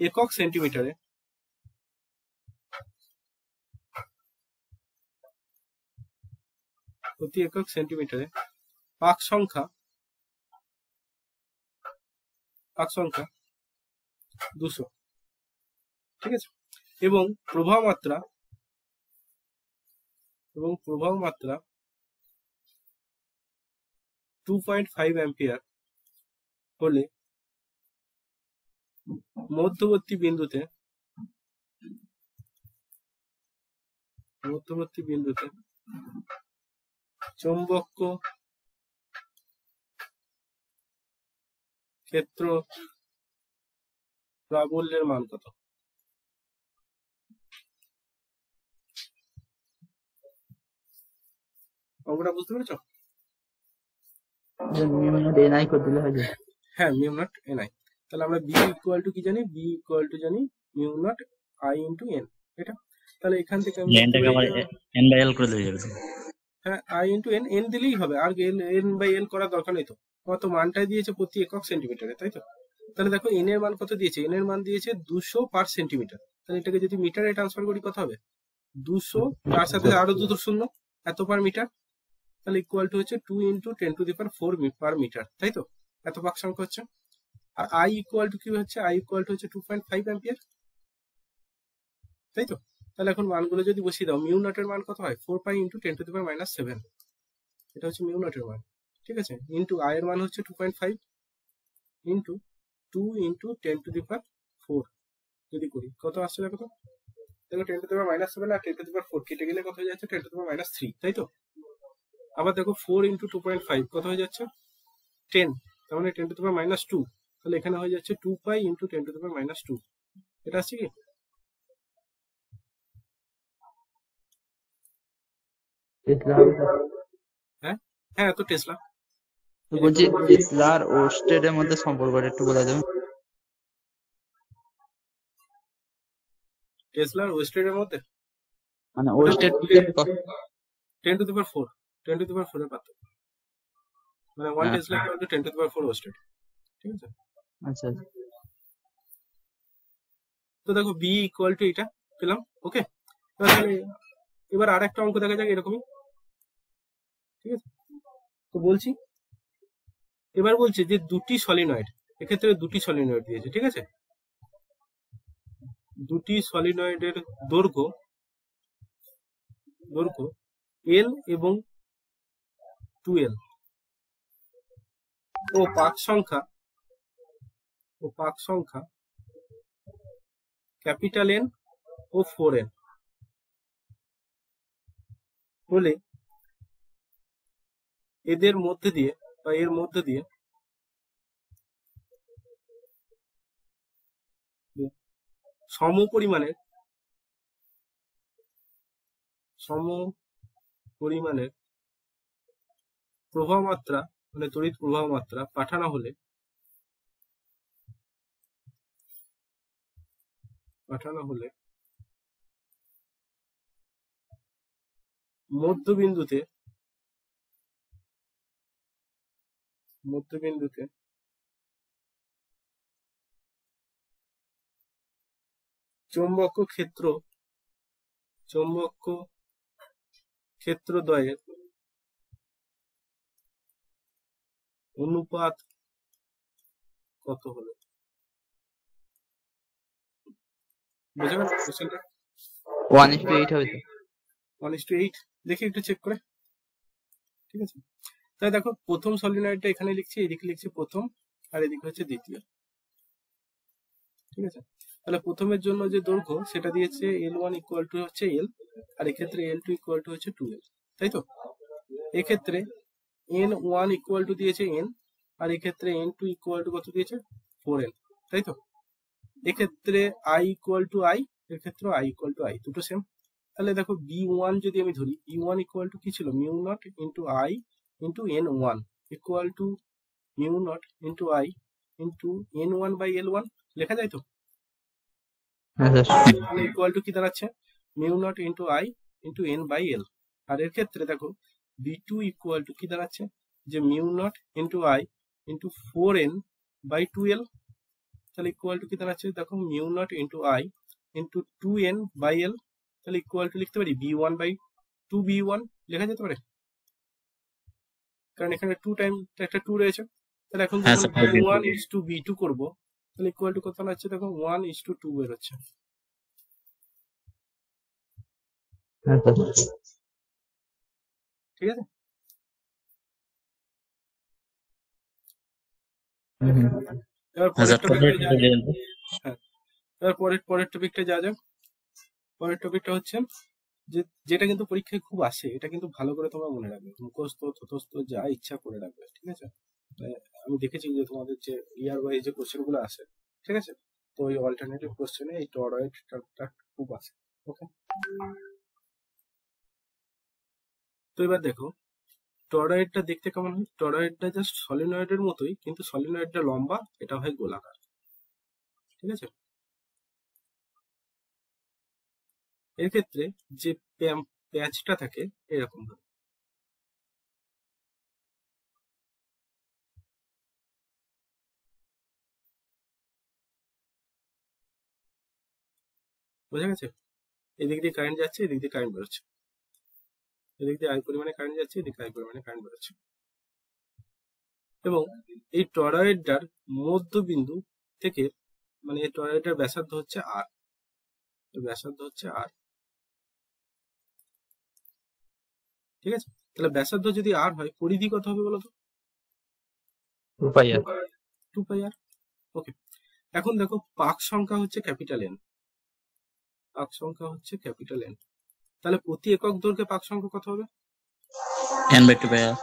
একক সেন্টিমিটারে। প্রতি একক সেন্টিমিটারে পাক সংখ্যা পাক সংখ্যা দুশো। ঠিক আছে? এবং প্রভাব মাত্রা, এবং প্রভাব মাত্রা টু পয়েন্ট ফাইভ অ্যাম্পিয়ার হলে মধ্যবর্তী বিন্দুতে মধ্যবর্তী বিন্দুতে চৌম্বক ক্ষেত্র প্রাবল্যের মান কত? অঙ্কটা বুঝতে পেরেছ? দিলে হয়ে যাবে। হ্যাঁ মিউ নট এন আই তাহলে আমরা বি ইকুয়াল টু কি জানি? বি ইকুয়াল টু জানি mu naught I into N এটা? তাহলে এখান থেকে আমি এনটাকে আবার এন বাই এল করে দিলে যাবে হ্যাঁ আই ইন্টু এন এন দিলেই হবে। আর এল এন বাই এল করার দরকার নেই তো। আমার তো মানটাই দিয়েছে প্রতি একক সেন্টিমিটারে তাই তো? তাহলে দেখো এন এর মান কত দিয়েছে? এন এর মান দিয়েছে দুশো পার সেন্টিমিটার। তাহলে এটাকে যদি মিটারে ট্রান্সফার করি কত হবে? দুশো তার সাথে আরও দুটো শূন্য এত পার মিটার। তাহলে ইকুয়াল টু হচ্ছে two into ten to the per four per metre তাই তো? এত পাক সংখ্যা হচ্ছে? আর আই ইকুয়াল টু কি হচ্ছে? আই ইকুয়াল টু হচ্ছে টু পয়েন্ট ফাইভ অ্যাম্পিয়ার তাই তো তাহলে এখন মানগুলো যদি বসিয়ে দাও মিউ নটের মান কত হয়? Four pi into ten to the power minus seven এটা হচ্ছে মিউ নটের মান। ঠিক আছে? ইন্টু আই এর মান হচ্ছে two point five into two into ten to the power four যদি করি, কত আসছে দেখো তো? দেখো ten to the power minus seven R ten to the power four কেটে গেলে কত হয়ে যাচ্ছে? Ten to the power minus three তাই তো আবার দেখো four into two point five কত হয়ে যাচ্ছে? টেন তার মানে ten to power minus two তাহলে এখানে হয়ে যাচ্ছে two pi into ten to power minus two এটা আসছে কি? টেসলা তো। হ্যাঁ? টেসলা বলছি টেসলা আর ওস্টেডের মধ্যে সম্পর্কটা একটু বলে দেবেন। টেসলার ওয়েস্টেডের মধ্যে? মানে oersted to the power four ten to the power ফোরের পার্থক্য। মানে one. Tesla equal to ten to the power four oersted ঠিক আছে? আচ্ছা আচ্ছা। তো দেখো বি ইকুয়াল টু এটা পেলাম ওকে তাহলে এবার আর একটা অঙ্ক দেখা যাক এরকমই ঠিক আছে? তো বলছি এবার বলছে যে দুটি সলিনয়েড এক্ষেত্রে দুটি সলিনয়েড দিয়েছে ঠিক আছে? দুটি সলিনয়েডের দৈর্ঘ্য দৈর্ঘ্য এল এবং টু এল ও পাক সংখ্যা, ও পাক সংখ্যা, ক্যাপিটাল এন ও ফোর এন। হলে এদের মধ্যে দিয়ে বা এর মধ্যে দিয়ে সম পরিমাণের সম পরিমাণের প্রবাহ মাত্রা মানে তড়িৎ প্রবাহ মাত্রা পাঠানো হলে পাঠানো হলে মধ্যবিন্দুতে মধ্যবিন্দুতে চৌম্বক ক্ষেত্র চৌম্বক ক্ষেত্রদ্বয়ের অনুপাত কত হলো? বুঝে গেল কোশ্চেনটা? ওয়ান ইস টু এইট হবে দেখি একটু চেক করে। ঠিক আছে? তাই দেখো প্রথম সলিনয়েডটা এখানে লিখছি এদিকে লিখছি প্রথম আর এদিকে হচ্ছে দ্বিতীয়। ঠিক আছে? তাহলে প্রথমের জন্য যে দৈর্ঘ্য সেটা দিয়েছে এল ওয়ান ইকুয়াল টু হচ্ছে এল আর এক্ষেত্রে এল টু ইকুয়াল টু হচ্ছে টু এল তাই তো? এক্ষেত্রে এন ওয়ান ইকুয়াল টু দিয়েছে এন আর এক্ষেত্রে এন টু ইকুয়াল টু কত দিয়েছে? ফোর এন তাই তো? এক্ষেত্রে আই ইকুয়াল টু আই এক্ষেত্রে আই ইকুয়াল টু আই দুটো সেম তাহলে দেখো বি ওয়ান যদি আমি ধরি বি ওয়ান ইকুয়াল টু কি ছিল? Mu naught into I into N one equal to mu naught into I into N one by L one লেখা যায় তো? হ্যাঁ ইকুয়াল টু কি দাঁড়াচ্ছে? Mu naught into I into N by L আর এর ক্ষেত্রে দেখো বি টু ইকুয়াল টু কি দাঁড়াচ্ছে? যে mu naught into I into four N by two L তাহলে ইকুয়াল টু কি দাঁড়াচ্ছে? দেখো mu naught into I into two N by L তাহলে ইকুয়াল টু লিখতে পারি B one by two B one লেখা যেতে পারে? কারণ এখানে টু টাইম একটা টু রয়েছে। তাহলে এখন B one is two B two করব তাহলে ইকুয়াল টু কত দাঁড়াচ্ছে? দেখো ওয়ান ইস টু টু বেরোচ্ছে। হ্যাঁ ঠিক আছে। এবার পরের পরের টপিকটা যা যাক পরের টপিকটা হচ্ছে যে যেটা কিন্তু পরীক্ষায় খুব আসে এটা কিন্তু ভালো করে তোমরা মনে রাখবে মুখস্থ তথস্থ যা ইচ্ছা করে রাখবে ঠিক আছে আমি দেখেছি যে তোমাদের যে ইয়ার ওয়াইজ যে কোশ্চেনগুলো আসে ঠিক আছে তো ওই অল্টারনেটিভ কোশ্চেনে এই টরয়েডটা খুব আসে ওকে তো এবার দেখো, টরয়েডটা দেখতে কেমন হয়? টরয়েডটা জাস্ট সলিনয়েডের মতোই, কিন্তু সলিনয়েডটা লম্বা, এটা হয় গোলাকার। ঠিক আছে? এর ক্ষেত্রে যে প্যাচটা থাকে, এরকম ভাবে বোঝা গেছে? এদিক দিয়ে কারেন্ট যাচ্ছে, এদিক দিয়ে কারেন্ট বেরোচ্ছে। এদিক দিয়ে আই পরিমাণে কারেন্ট যাচ্ছে এদিকে আই পরিমাণে কারেন্ট বেরোচ্ছে। এবং এই টরয়েডটার মধ্যবিন্দু থেকে মানে এই টরয়েডটার ব্যাসার্ধ হচ্ছে আর ব্যাসার্ধ হচ্ছে আর ঠিক আছে? তাহলে ব্যাসার্ধ যদি আর হয় পরিধি কত হবে বলো তো উপায় আর টু পাই আর ওকে এখন দেখো পাক সংখ্যা হচ্ছে ক্যাপিটাল এন পাক সংখ্যা হচ্ছে ক্যাপিটাল এন তাহলে প্রতি একক দৈর্ঘ্যে পাক সংখ্যা কত হবে? N by two by R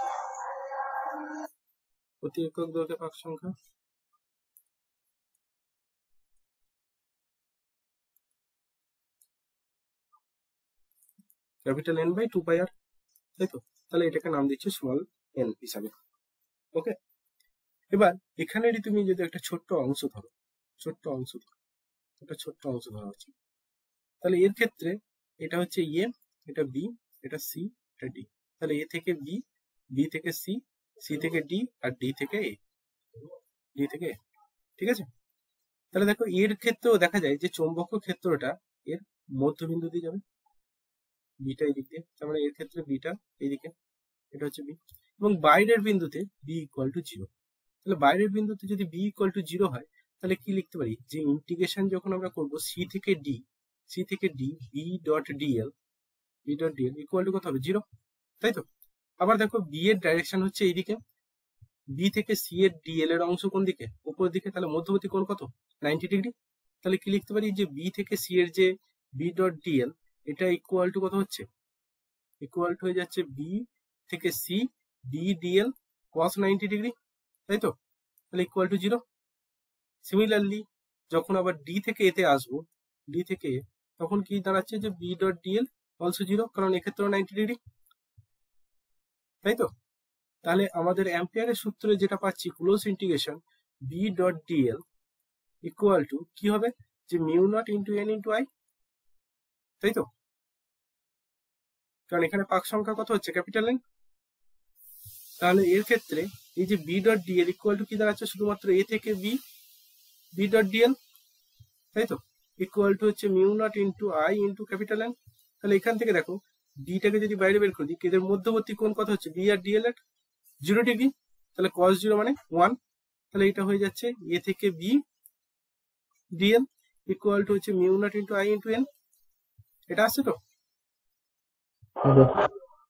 প্রতি একক দৈর্ঘ্যে পাক সংখ্যা। Capital N by two pi R তাই তো? তাহলে এটাকে নাম দিচ্ছি স্মল এন হিসাবে। ওকে এবার এখানেরই তুমি যদি একটা ছোট্ট অংশ ধরো ছোট্ট অংশ ধরো একটা ছোট্ট অংশ ধরা হচ্ছে। তাহলে এর ক্ষেত্রে এটা হচ্ছে এ এটা বি এটা সি এটা ডি তাহলে এ থেকে বি বি থেকে সি সি থেকে ডি আর ডি থেকে এ ডি থেকে এ ঠিক আছে? তাহলে দেখো এর ক্ষেত্রেও দেখা যায় যে চৌম্বক ক্ষেত্রটা এর মধ্যবিন্দু দিয়ে যাবে। বিটা এদিক দিয়ে। তার মানে এর ক্ষেত্রে বিটা এইদিকে এটা হচ্ছে বি এবং বাইরের বিন্দুতে বি ইকুয়াল টু জিরো তাহলে বাইরের বিন্দুতে যদি বি ইকুয়াল টু জিরো হয়, তাহলে কি লিখতে পারি? যে ইন্টিগ্রেশন যখন আমরা করব সি থেকে ডি সি থেকে D B dot DL B dot DL equal to কত হবে? জিরো তাই তো? আবার দেখো বি এর ডাইরেকশন হচ্ছে এইদিকে। বি থেকে সি এর ডিএল এর অংশ কোন দিকে? উপর দিকে, তাহলে মধ্যবর্তী কোণ কত? নাইনটি ডিগ্রি তাহলে কি লিখতে পারি? যে বি থেকে সি এর যে বি ডট ডিএল এটা ইকুয়াল টু কত হচ্ছে? ইকুয়াল টু হয়ে যাচ্ছে বি থেকে C D DL cos ninety degree তাই তো? তাহলে ইকুয়াল টু জিরো সিমিলারলি যখন আবার ডি থেকে এতে আসব ডি থেকে তখন কি দাঁড়াচ্ছে যে B dot DL also zero কারণ এক্ষেত্রেও নাইনটি ডিগ্রি তাই তো তাহলে আমাদের অ্যাম্পিয়ারের সূত্রে যেটা পাচ্ছি close integration B dot DL equal to কি হবে? যে mu naught into N into I তাই তো কারণ এখানে পাক সংখ্যা কত হচ্ছে? ক্যাপিটাল এন তাহলে এর ক্ষেত্রে এই যে B dot DL equal to কি দাঁড়াচ্ছে? শুধুমাত্র এ থেকে বি বি ডট ডিএল তাই তো ইকুয়াল টু হচ্ছে mu naught into I into capital N তাহলে এখান থেকে দেখো ডিটাকে যদি বাইরে বের করে দিই এদের মধ্যবর্তী কোন কথা হচ্ছে? বি আর ডিএল এর জিরো ডিগ্রি তাহলে কস জিরো মানে ওয়ান তাহলে এটা হয়ে যাচ্ছে এ থেকে বি ডিএল ইকুয়াল টু হচ্ছে mu naught into I into N এটা আসছে তো?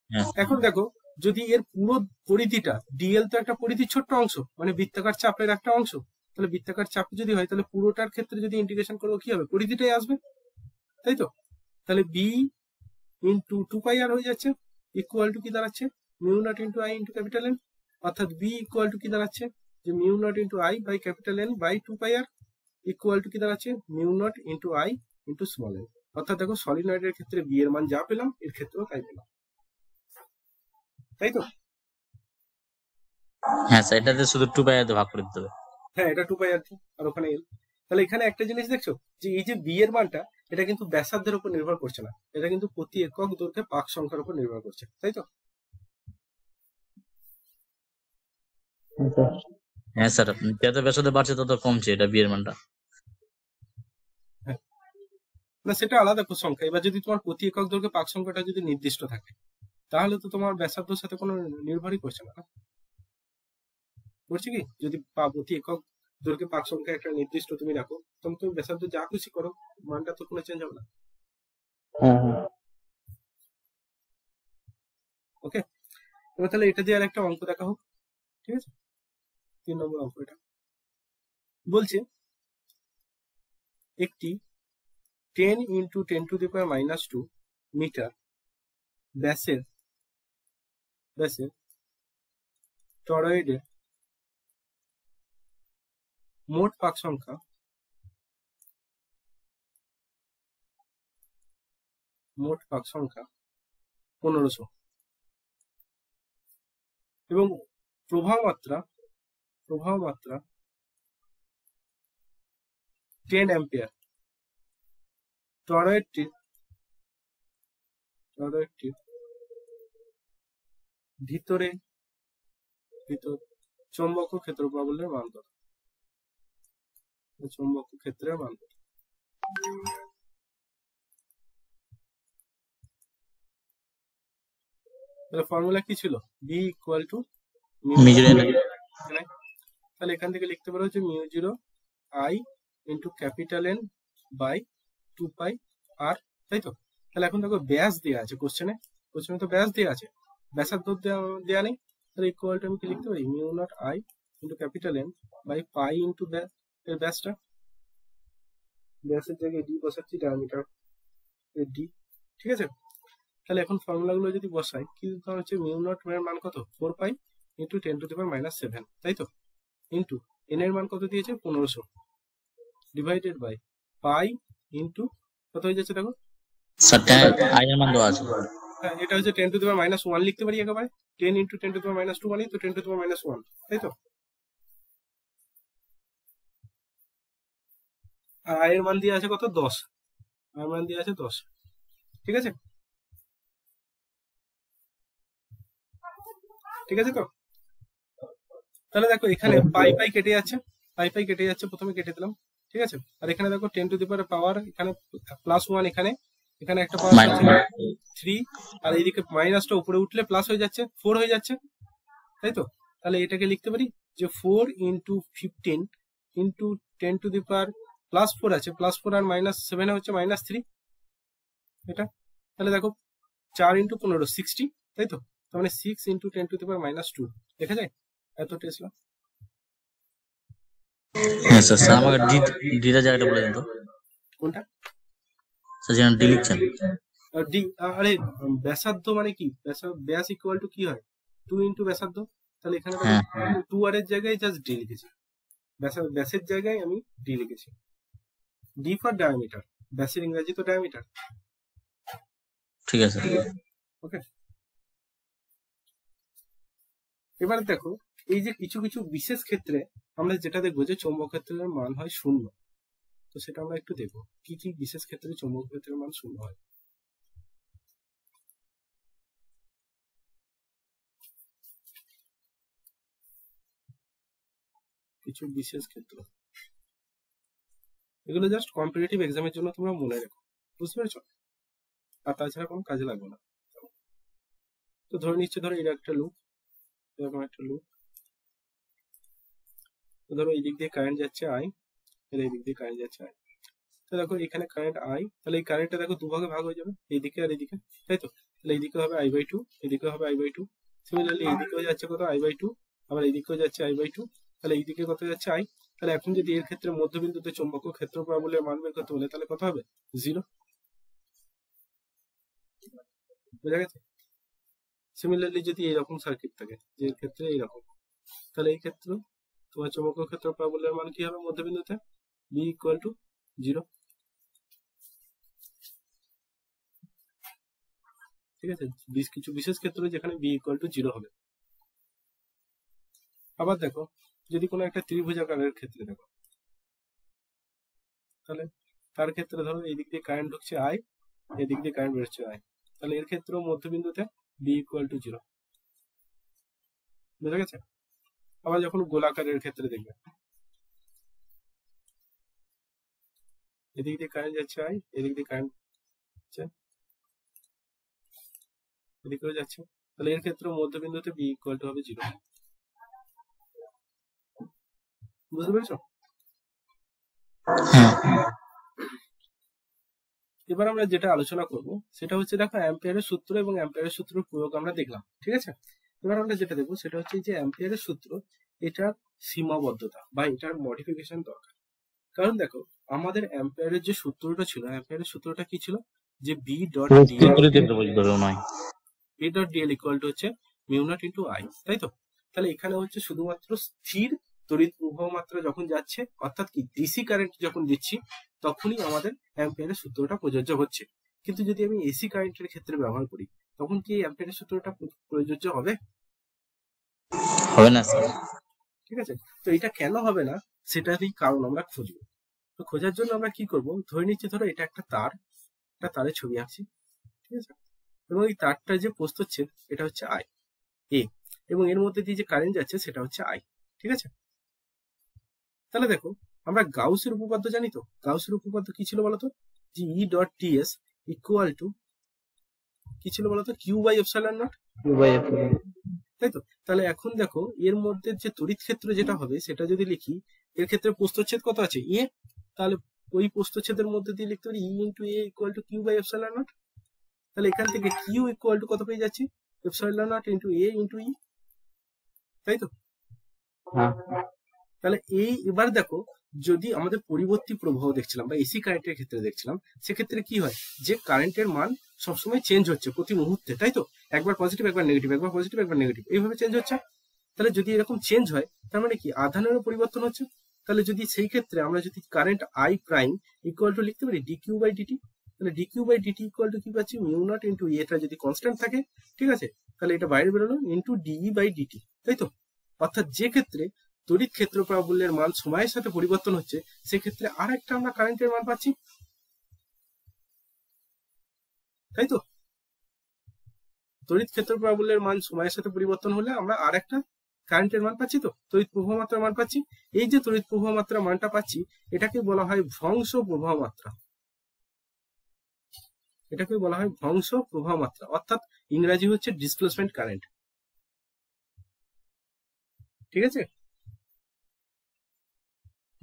হ্যাঁ। এখন দেখো যদি এর পুরো পরিধিটা ডিএল তো একটা পরিধির ছোট্ট অংশ মানে বৃত্তাকার চাপের একটা অংশ তাহলে বৃত্তাকার চাপ যদি হয়, তাহলে পুরোটার ক্ষেত্রে যদি ইন্টিগ্রেশন করব, কি হবে? পরিধিটাই আসবে, তাই তো? তাহলে B into two pi R হয়ে যাচ্ছে ইকুয়াল টু কি দাঁড়াচ্ছে? Mu naught into I into capital N অর্থাৎ বি ইকুয়াল টু কি দাঁড়াচ্ছে? যে mu naught into I by capital N by two pi R equal to কি দাঁড়াচ্ছে? Mu naught into I into small N অর্থাৎ দেখো সলিনয়েডের ক্ষেত্রে বি এর মান যা পেলাম, এর ক্ষেত্রেও তাই পেলাম। তাই তো? হ্যাঁ স্যার এটাতে শুধু টু বাই ভাগ করে দিতে হবে। হ্যাঁ এটা টু পাই আর কি আর ওখানে এল তাহলে এখানে একটা জিনিস দেখছ? যে এই যে বি এর মানটা এটা কিন্তু ব্যাসার্ধের উপর নির্ভর করছে না। এটা কিন্তু প্রতি একক দৈর্ঘ্যে পাক সংখ্যার উপর নির্ভর করছে তাই তো? হ্যাঁ স্যার যত ব্যাসার্ধ বাড়ছে তত কমছে এটা বিয়ের মানটা। না সেটা আলাদা সংখ্যা। এবার যদি তোমার প্রতি একক দৈর্ঘ্যে পাক সংখ্যাটা যদি নির্দিষ্ট থাকে তাহলে তো তোমার ব্যাসার্ধের সাথে কোনো নির্ভরই করছে না। করছে কি? যদি পা- প্রতি একক দৈর্ঘ্যে পাক সংখ্যা একটা নির্দিষ্ট তুমি রাখো তখন তুমি ব্যাসার্ধ যা খুশি করো মানটা তো কোনো চেঞ্জ হবে না। হ্যাঁ হ্যাঁ। ওকে এবার তাহলে এটা দিয়ে আর একটা অঙ্ক দেখা হোক ঠিক আছে? তিন নম্বর অঙ্ক এটা। বলছে একটি ten into ten to the power minus two metre ব্যাসের ব্যাসের টরয়েডের মোট পাক সংখ্যা মোট পাক সংখ্যা পনেরোশো। এবং প্রভাব মাত্রা প্রভাব মাত্রা টেন অ্যাম্পিয়ার টরয়েডটির টরয়েডটির ভিতরে, ভিতর চৌম্বক ক্ষেত্র প্রাবল্যের মান কত চৌম্বক ক্ষেত্রের মান কত তাহলে ফর্মুলা কি ছিল? বি ইকুয়াল টু তাহলে এখান থেকে লিখতে পারো যে mu zero I into capital N by two pi R তাই তো? তাহলে এখন দেখো ব্যাস দেওয়া আছে কোশ্চেনে কোশ্চেনে তো ব্যাস দেওয়া আছে। ব্যাসার্ধ দেওয়া- দেওয়া নেই। তাহলে ইকুয়াল টু আমি কি লিখতে পারি? Mu naught I into capital N by pi into এর ব্যাসটা? ব্যাসের জায়গায় ডি বসাচ্ছি ডায়ামিটার ডি ঠিক আছে? তাহলে এখন ফর্মুলাগুলো যদি বসাই কি ধর হচ্ছে মিউ নট এর মান কত? Four pi into ten to the power minus seven তাই তো? ইন্টু এন এর মান কত দিয়েছে? পনেরোশো। ডিভাইডেড বাই পাই ইন্টু কত হয়ে যাচ্ছে দেখো? স্যার আই এর মান দেওয়া আছে। হ্যাঁ, এটা হচ্ছে ten to the power minus one লিখতে পারি একেবারে। Ten into ten to the power minus two মানে তো ten to the power minus one তাই তো? আর আয়ের মান দিয়ে আছে কত? দশ। আয়ের মান দিয়ে আছে দশ। ঠিক আছে? ঠিক আছে তো? তাহলে দেখো এখানে পাই পাই কেটে যাচ্ছে। পাই পাই কেটে যাচ্ছে প্রথমে কেটে দিলাম। ঠিক আছে? আর এখানে দেখো টেন টু দি পাওয়ার পাওয়ার এখানে প্লাস ওয়ান এখানে। এখানে একটা পাওয়ার থ্রি আর এইদিকে মাইনাসটা উপরে উঠলে প্লাস হয়ে যাচ্ছে ফোর হয়ে যাচ্ছে। তাই তো? তাহলে এটাকে লিখতে পারি যে four into fifteen into ten to the power plus four আছে প্লাস ফোর আর মাইনাস সেভেন হচ্ছে মাইনাস থ্রি এটা? তাহলে দেখো চার ইন্টু পনেরো সিক্সটি তাই তো? তার মানে six into ten to power minus two দেখা যায়? এত টেসলা হ্যাঁ স্যার স্যার আমাকে ডিটা জায়গাটা বলে দিন তো। কোনটা? স্যার ডি লিখছেন। আর ডি আরে ব্যাসার্ধ মানে কি? ব্যাস ইকুয়াল টু কি হয়? টু ইন্টু ব্যাসার্ধ? তাহলে এখানে হ্যাঁ। টু আর এর জায়গায় জাস্ট ডি লিখেছি। ব্যাসা- ব্যাসের জায়গায় আমি ডি লিখেছি। ডি ফর ডায়ামিটার ব্যাসের ইংরেজি তো ডায়ামিটার ঠিক আছে। ওকে এবারে দেখো এই যে কিছু কিছু বিশেষ ক্ষেত্রে আমরা যেটা দেখব যে চৌম্বক ক্ষেত্রের মান হয় শূন্য। তো সেটা আমরা একটু দেখব কি কি বিশেষ ক্ষেত্রে চৌম্বক ক্ষেত্রের মান শূন্য হয়? কিছু বিশেষ ক্ষেত্র। এগুলো জাস্ট কম্পিটিটিভ এক্সামের জন্য তোমরা মনে রাখো। বুঝতে পেরেছ? আর তাছাড়া কোনো কাজে লাগবে না। তো ধরে নিচ্ছে, ধরো এটা একটা লুপ এরকম একটা লুপ তো ধরো এই দিক দিয়ে কারেন্ট যাচ্ছে আই আর এই দিক দিয়ে কারেন্ট যাচ্ছে আই তো দেখো এখানে কারেন্ট আই তাহলে এই কারেন্টটা দেখো দুভাগে ভাগ হয়ে যাবে এইদিকে আর এইদিকে তাই তো? তাহলে এইদিকে হবে আই বাই টু এদিকে হবে আই বাই টু সিমিলারলি এইদিকেও যাচ্ছে কত? আই বাই টু আবার এইদিকেও যাচ্ছে আই বাই টু তাহলে এইদিকে কত যাচ্ছে আই তাহলে এখন যদি এর ক্ষেত্রে মধ্যবিন্দুতে চৌম্বক ক্ষেত্র বলে মান বের করতে বলে, তাহলে কত হবে? জিরো বোঝা গেছে? সিমিলারলি যদি এরকম সার্কিট থাকে, যে এর ক্ষেত্রে এইরকম, তাহলে এই ক্ষেত্রে তোমার চৌম্বক ক্ষেত্র প্রাবল্যের মান কি হবে মধ্যবিন্দুতে? বি ইকুয়াল টু জিরো ঠিক আছে? কিছু বিশেষ ক্ষেত্রে যেখানে বি ইকুয়াল টু জিরো হবে। আবার দেখো যদি কোনো একটা ত্রিভুজাকারের ক্ষেত্রে দেখো, তাহলে তার ক্ষেত্রে ধরো এই দিক দিয়ে কারেন্ট ঢুকছে আই এই দিক দিয়ে কারেন্ট বেরোচ্ছে আই তাহলে এর ক্ষেত্রেও মধ্যবিন্দুতে বি ইকুয়াল টু জিরো বুঝা গেছে? আবার যখন গোলাকারের ক্ষেত্রে দেখবে, এদিক দিয়ে কারেন্ট যাচ্ছে আই এদিক দিয়ে কারেন্ট যাচ্ছে এদিক করে যাচ্ছে, তাহলে এর ক্ষেত্রে মধ্যবিন্দুতে বি ইকুয়াল টু হবে জিরো বুঝতে পেরেছ? এবার আমরা যেটা আলোচনা করব সেটা হচ্ছে দেখো অ্যাম্পিয়ারের সূত্র এবং অ্যাম্পিয়ারের সূত্রের প্রয়োগ আমরা দেখলাম ঠিক আছে? এবার আমরা যেটা দেখব সেটা হচ্ছে যে অ্যাম্পিয়ারের সূত্র এটার সীমাবদ্ধতা বা এটার মডিফিকেশন দরকার। কারণ দেখো আমাদের অ্যাম্পিয়ারের যে সূত্রটা ছিল অ্যাম্পিয়ারের সূত্রটা কি ছিল? যে B dot B dot D L equal to হচ্ছে মিউ নট ইন্টু আই তাই তো? তাহলে এখানে হচ্ছে শুধুমাত্র স্থির তড়িৎ প্রবাহ মাত্রা যখন যাচ্ছে অর্থাৎ কি ডিসি কারেন্ট যখন দিচ্ছি তখনই আমাদের অ্যাম্পিয়ারের সূত্রটা প্রযোজ্য হচ্ছে। কিন্তু যদি আমি এসি কারেন্টের ক্ষেত্রে ব্যবহার করি তখন কি অ্যাম্পিয়ারের সূত্রটা প্রযোজ্য হবে? হবে না স্যার। ঠিক আছে? তো এটা কেন হবে না সেটারই কারণ আমরা খুঁজবো। তো খোঁজার জন্য আমরা কি করব? ধরে নিচ্ছি ধরো এটা একটা তার একটা তারের ছবি আঁকছি ঠিক আছে? এবং এই তারটা যে প্রস্তচ্ছেদ এটা হচ্ছে আই এ এবং এর মধ্যে দিয়ে যে কারেন্ট যাচ্ছে সেটা হচ্ছে আই ঠিক আছে? তাহলে দেখো আমরা গাউসের উপপাদ্য জানি তো? গাউসের উপপাদ্য কি ছিল বলতো? যে E dot TS equal to কি ছিল বলতো? কিউ বাই এপসাইলন নট উভয় তাই তো? তাহলে এখন দেখো এর মধ্যে যে তড়িৎ ক্ষেত্র যেটা হবে সেটা যদি লিখি এর ক্ষেত্রে প্রস্থচ্ছেদ কত আছে? এ তাহলে ওই প্রস্থচ্ছেদের মধ্যে দিয়ে লিখতে পারি E into A equal to Q by epsilon naught তাহলে এখান থেকে কিউ ইকুয়াল টু কত পেয়ে যাচ্ছি? Epsilon naught into A into E তাই তো? হ্যাঁ। তাহলে এই এবার দেখো, যদি আমাদের পরিবর্তী প্রবাহ দেখছিলাম বা এসি কারেন্টের ক্ষেত্রে দেখছিলাম, সেক্ষেত্রে কি হয়? যে কারেন্টের মান সবসময় চেঞ্জ হচ্ছে প্রতি মুহূর্তে, তাই তো? একবার পজিটিভ একবার নেগেটিভ একবার পজিটিভ একবার নেগেটিভ এইভাবে চেঞ্জ হচ্ছে। তাহলে যদি এরকম চেঞ্জ হয়, তার মানে কি? আধানেরও পরিবর্তন হচ্ছে। তাহলে যদি সেই ক্ষেত্রে আমরা যদি current I prime equal to লিখতে পারি ডি কিউ বাই ডিটি তাহলে D Q by DT equal to কি পাচ্ছি? মিউ নট ইন্টু এটা যদি কনস্ট্যান্ট থাকে, ঠিক আছে? তাহলে এটা বাইরে বেরোলো ইন্টু ডিই বাই ডিটি তাই তো? অর্থাৎ যে ক্ষেত্রে তড়িৎ ক্ষেত্র প্রাবল্যের মান সময়ের সাথে পরিবর্তন হচ্ছে, সেক্ষেত্রে আর একটা আমরা কারেন্টের মান পাচ্ছি। তাই তো? তড়িৎ ক্ষেত্র প্রাবল্যের মান সময়ের সাথে পরিবর্তন হলে আমরা আর একটা কারেন্টের মান পাচ্ছি তো? তড়িৎ প্রবাহ মাত্রার মান পাচ্ছি। এই যে তড়িৎ প্রবাহ মাত্রা মানটা পাচ্ছি, এটাকে বলা হয় ভ্রংশ প্রবাহ মাত্রা এটাকে বলা হয় ভ্রংশ প্রবাহ মাত্রা অর্থাৎ ইংরাজি হচ্ছে ডিসপ্লেসমেন্ট কারেন্ট ঠিক আছে?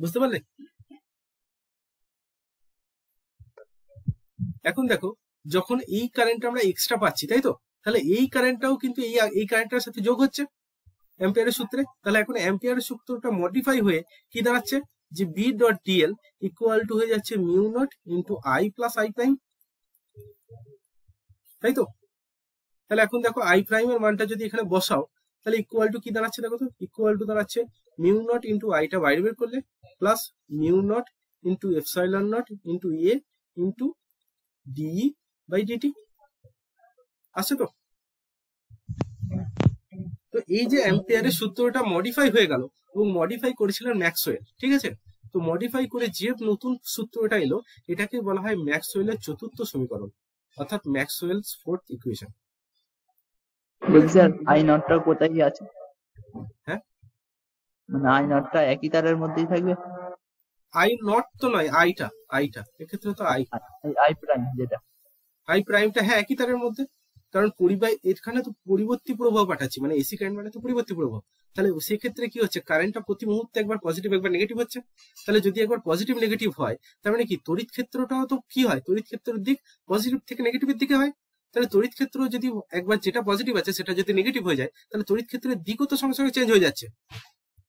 বুঝতে পারলে? এখন দেখো, যখন এই কারেন্ট আমরা এক্সট্রা পাচ্ছি, তাই তো? তাহলে এই কারেন্টটাও কিন্তু এই এই কারেন্টটার সাথে যোগ হচ্ছে। অ্যাম্পিয়ারের সূত্রে। তাহলে এখন অ্যাম্পিয়ারের সূত্রটা মডিফাই হয়ে কি দাঁড়াচ্ছে? যে B dot DL equal to হয়ে যাচ্ছে mu naught into I plus I prime তাই তো? তাহলে এখন দেখো আই প্রাইমের মানটা যদি এখানে বসাও তাহলে ইকুয়াল টু কি দাঁড়াচ্ছে দেখো তো? ইকুয়াল টু দাঁড়াচ্ছে মিউ নট ইন্টু আইটা বাইরে বের করলে plus mu naught into epsilon naught into A into DE by DT আছে তো? তো এই যে অ্যাম্পিয়ারের সূত্রটা মডিফাই হয়ে গেল এবং মডিফাই করেছিলেন ম্যাক্সওয়েল ঠিক আছে? তো মডিফাই করে যে নতুন সূত্রটা এলো, এটাকে বলা হয় ম্যাক্সওয়েলের চতুর্থ সমীকরণ, অর্থাৎ ম্যাক্সওয়েলস ফোর্থ ইকুয়েশন বলছি স্যার আই নটটা কোথায় আছে? হ্যাঁ? মানে আই নটটা একই তারের মধ্যেই থাকবে? আই নট তো নয় আইটা আইটা এক্ষেত্রে তো আই আই প্রাইম যেটা। আই প্রাইমটা হ্যাঁ একই তারের মধ্যে। কারণ পরিবাহী এখানে তো পরিবর্তী প্রভাব পাঠাচ্ছি মানে এসি কারেন্ট মানে তো পরিবর্তী প্রভাব। তাহলে সেক্ষেত্রে কি হচ্ছে? কারেন্টটা প্রতি মুহূর্তে একবার পজিটিভ একবার নেগেটিভ হচ্ছে। তাহলে যদি একবার পজিটিভ নেগেটিভ হয় তার মানে কি? তড়িৎ ক্ষেত্রটাও তো কি হয়? তড়িৎ ক্ষেত্রের দিক পজিটিভ থেকে নেগেটিভের দিকে হয়। তাহলে তড়িৎ ক্ষেত্র যদি একবার যেটা পজিটিভ আছে সেটা যদি নেগেটিভ হয়ে যায় তাহলে তড়িৎ ক্ষেত্রের দিকও তো সঙ্গে সঙ্গে চেঞ্জ হয়ে যাচ্ছে।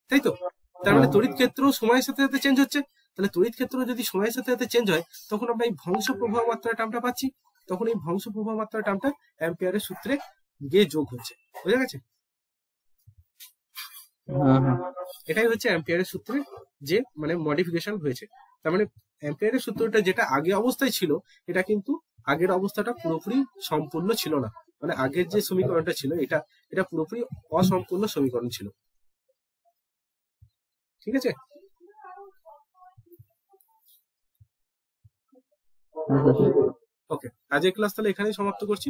তাই তো? তার মানে। তড়িৎ ক্ষেত্র সময়ের সাথে সাথে চেঞ্জ হচ্ছে। তাহলে তড়িৎ ক্ষেত্র যদি সময়ের সাথে সাথে চেঞ্জ হয় তখন আমরা এই ভংস প্রবাহ মাত্রা টার্মটা পাচ্ছি। তখন এই ভংস প্রবাহ মাত্রা টার্মটা অ্যাম্পিয়ারের সূত্রে গিয়ে যোগ হচ্ছে। বোঝা গেছে? হ্যাঁ হ্যাঁ। এটাই হচ্ছে অ্যাম্পিয়ারের সূত্রে যে মানে মডিফিকেশন হয়েছে। তার মানে অ্যাম্পিয়ারের সূত্রটা যেটা আগে অবস্থায় ছিল এটা কিন্তু আগের অবস্থাটা পুরোপুরি সম্পূর্ণ ছিল না। মানে আগের যে সমীকরণটা ছিল এটা এটা পুরোপুরি অসম্পূর্ণ সমীকরণ ছিল। ঠিক আছে। ওকে আজকের ক্লাস তাহলে এখানেই সমাপ্ত করছি।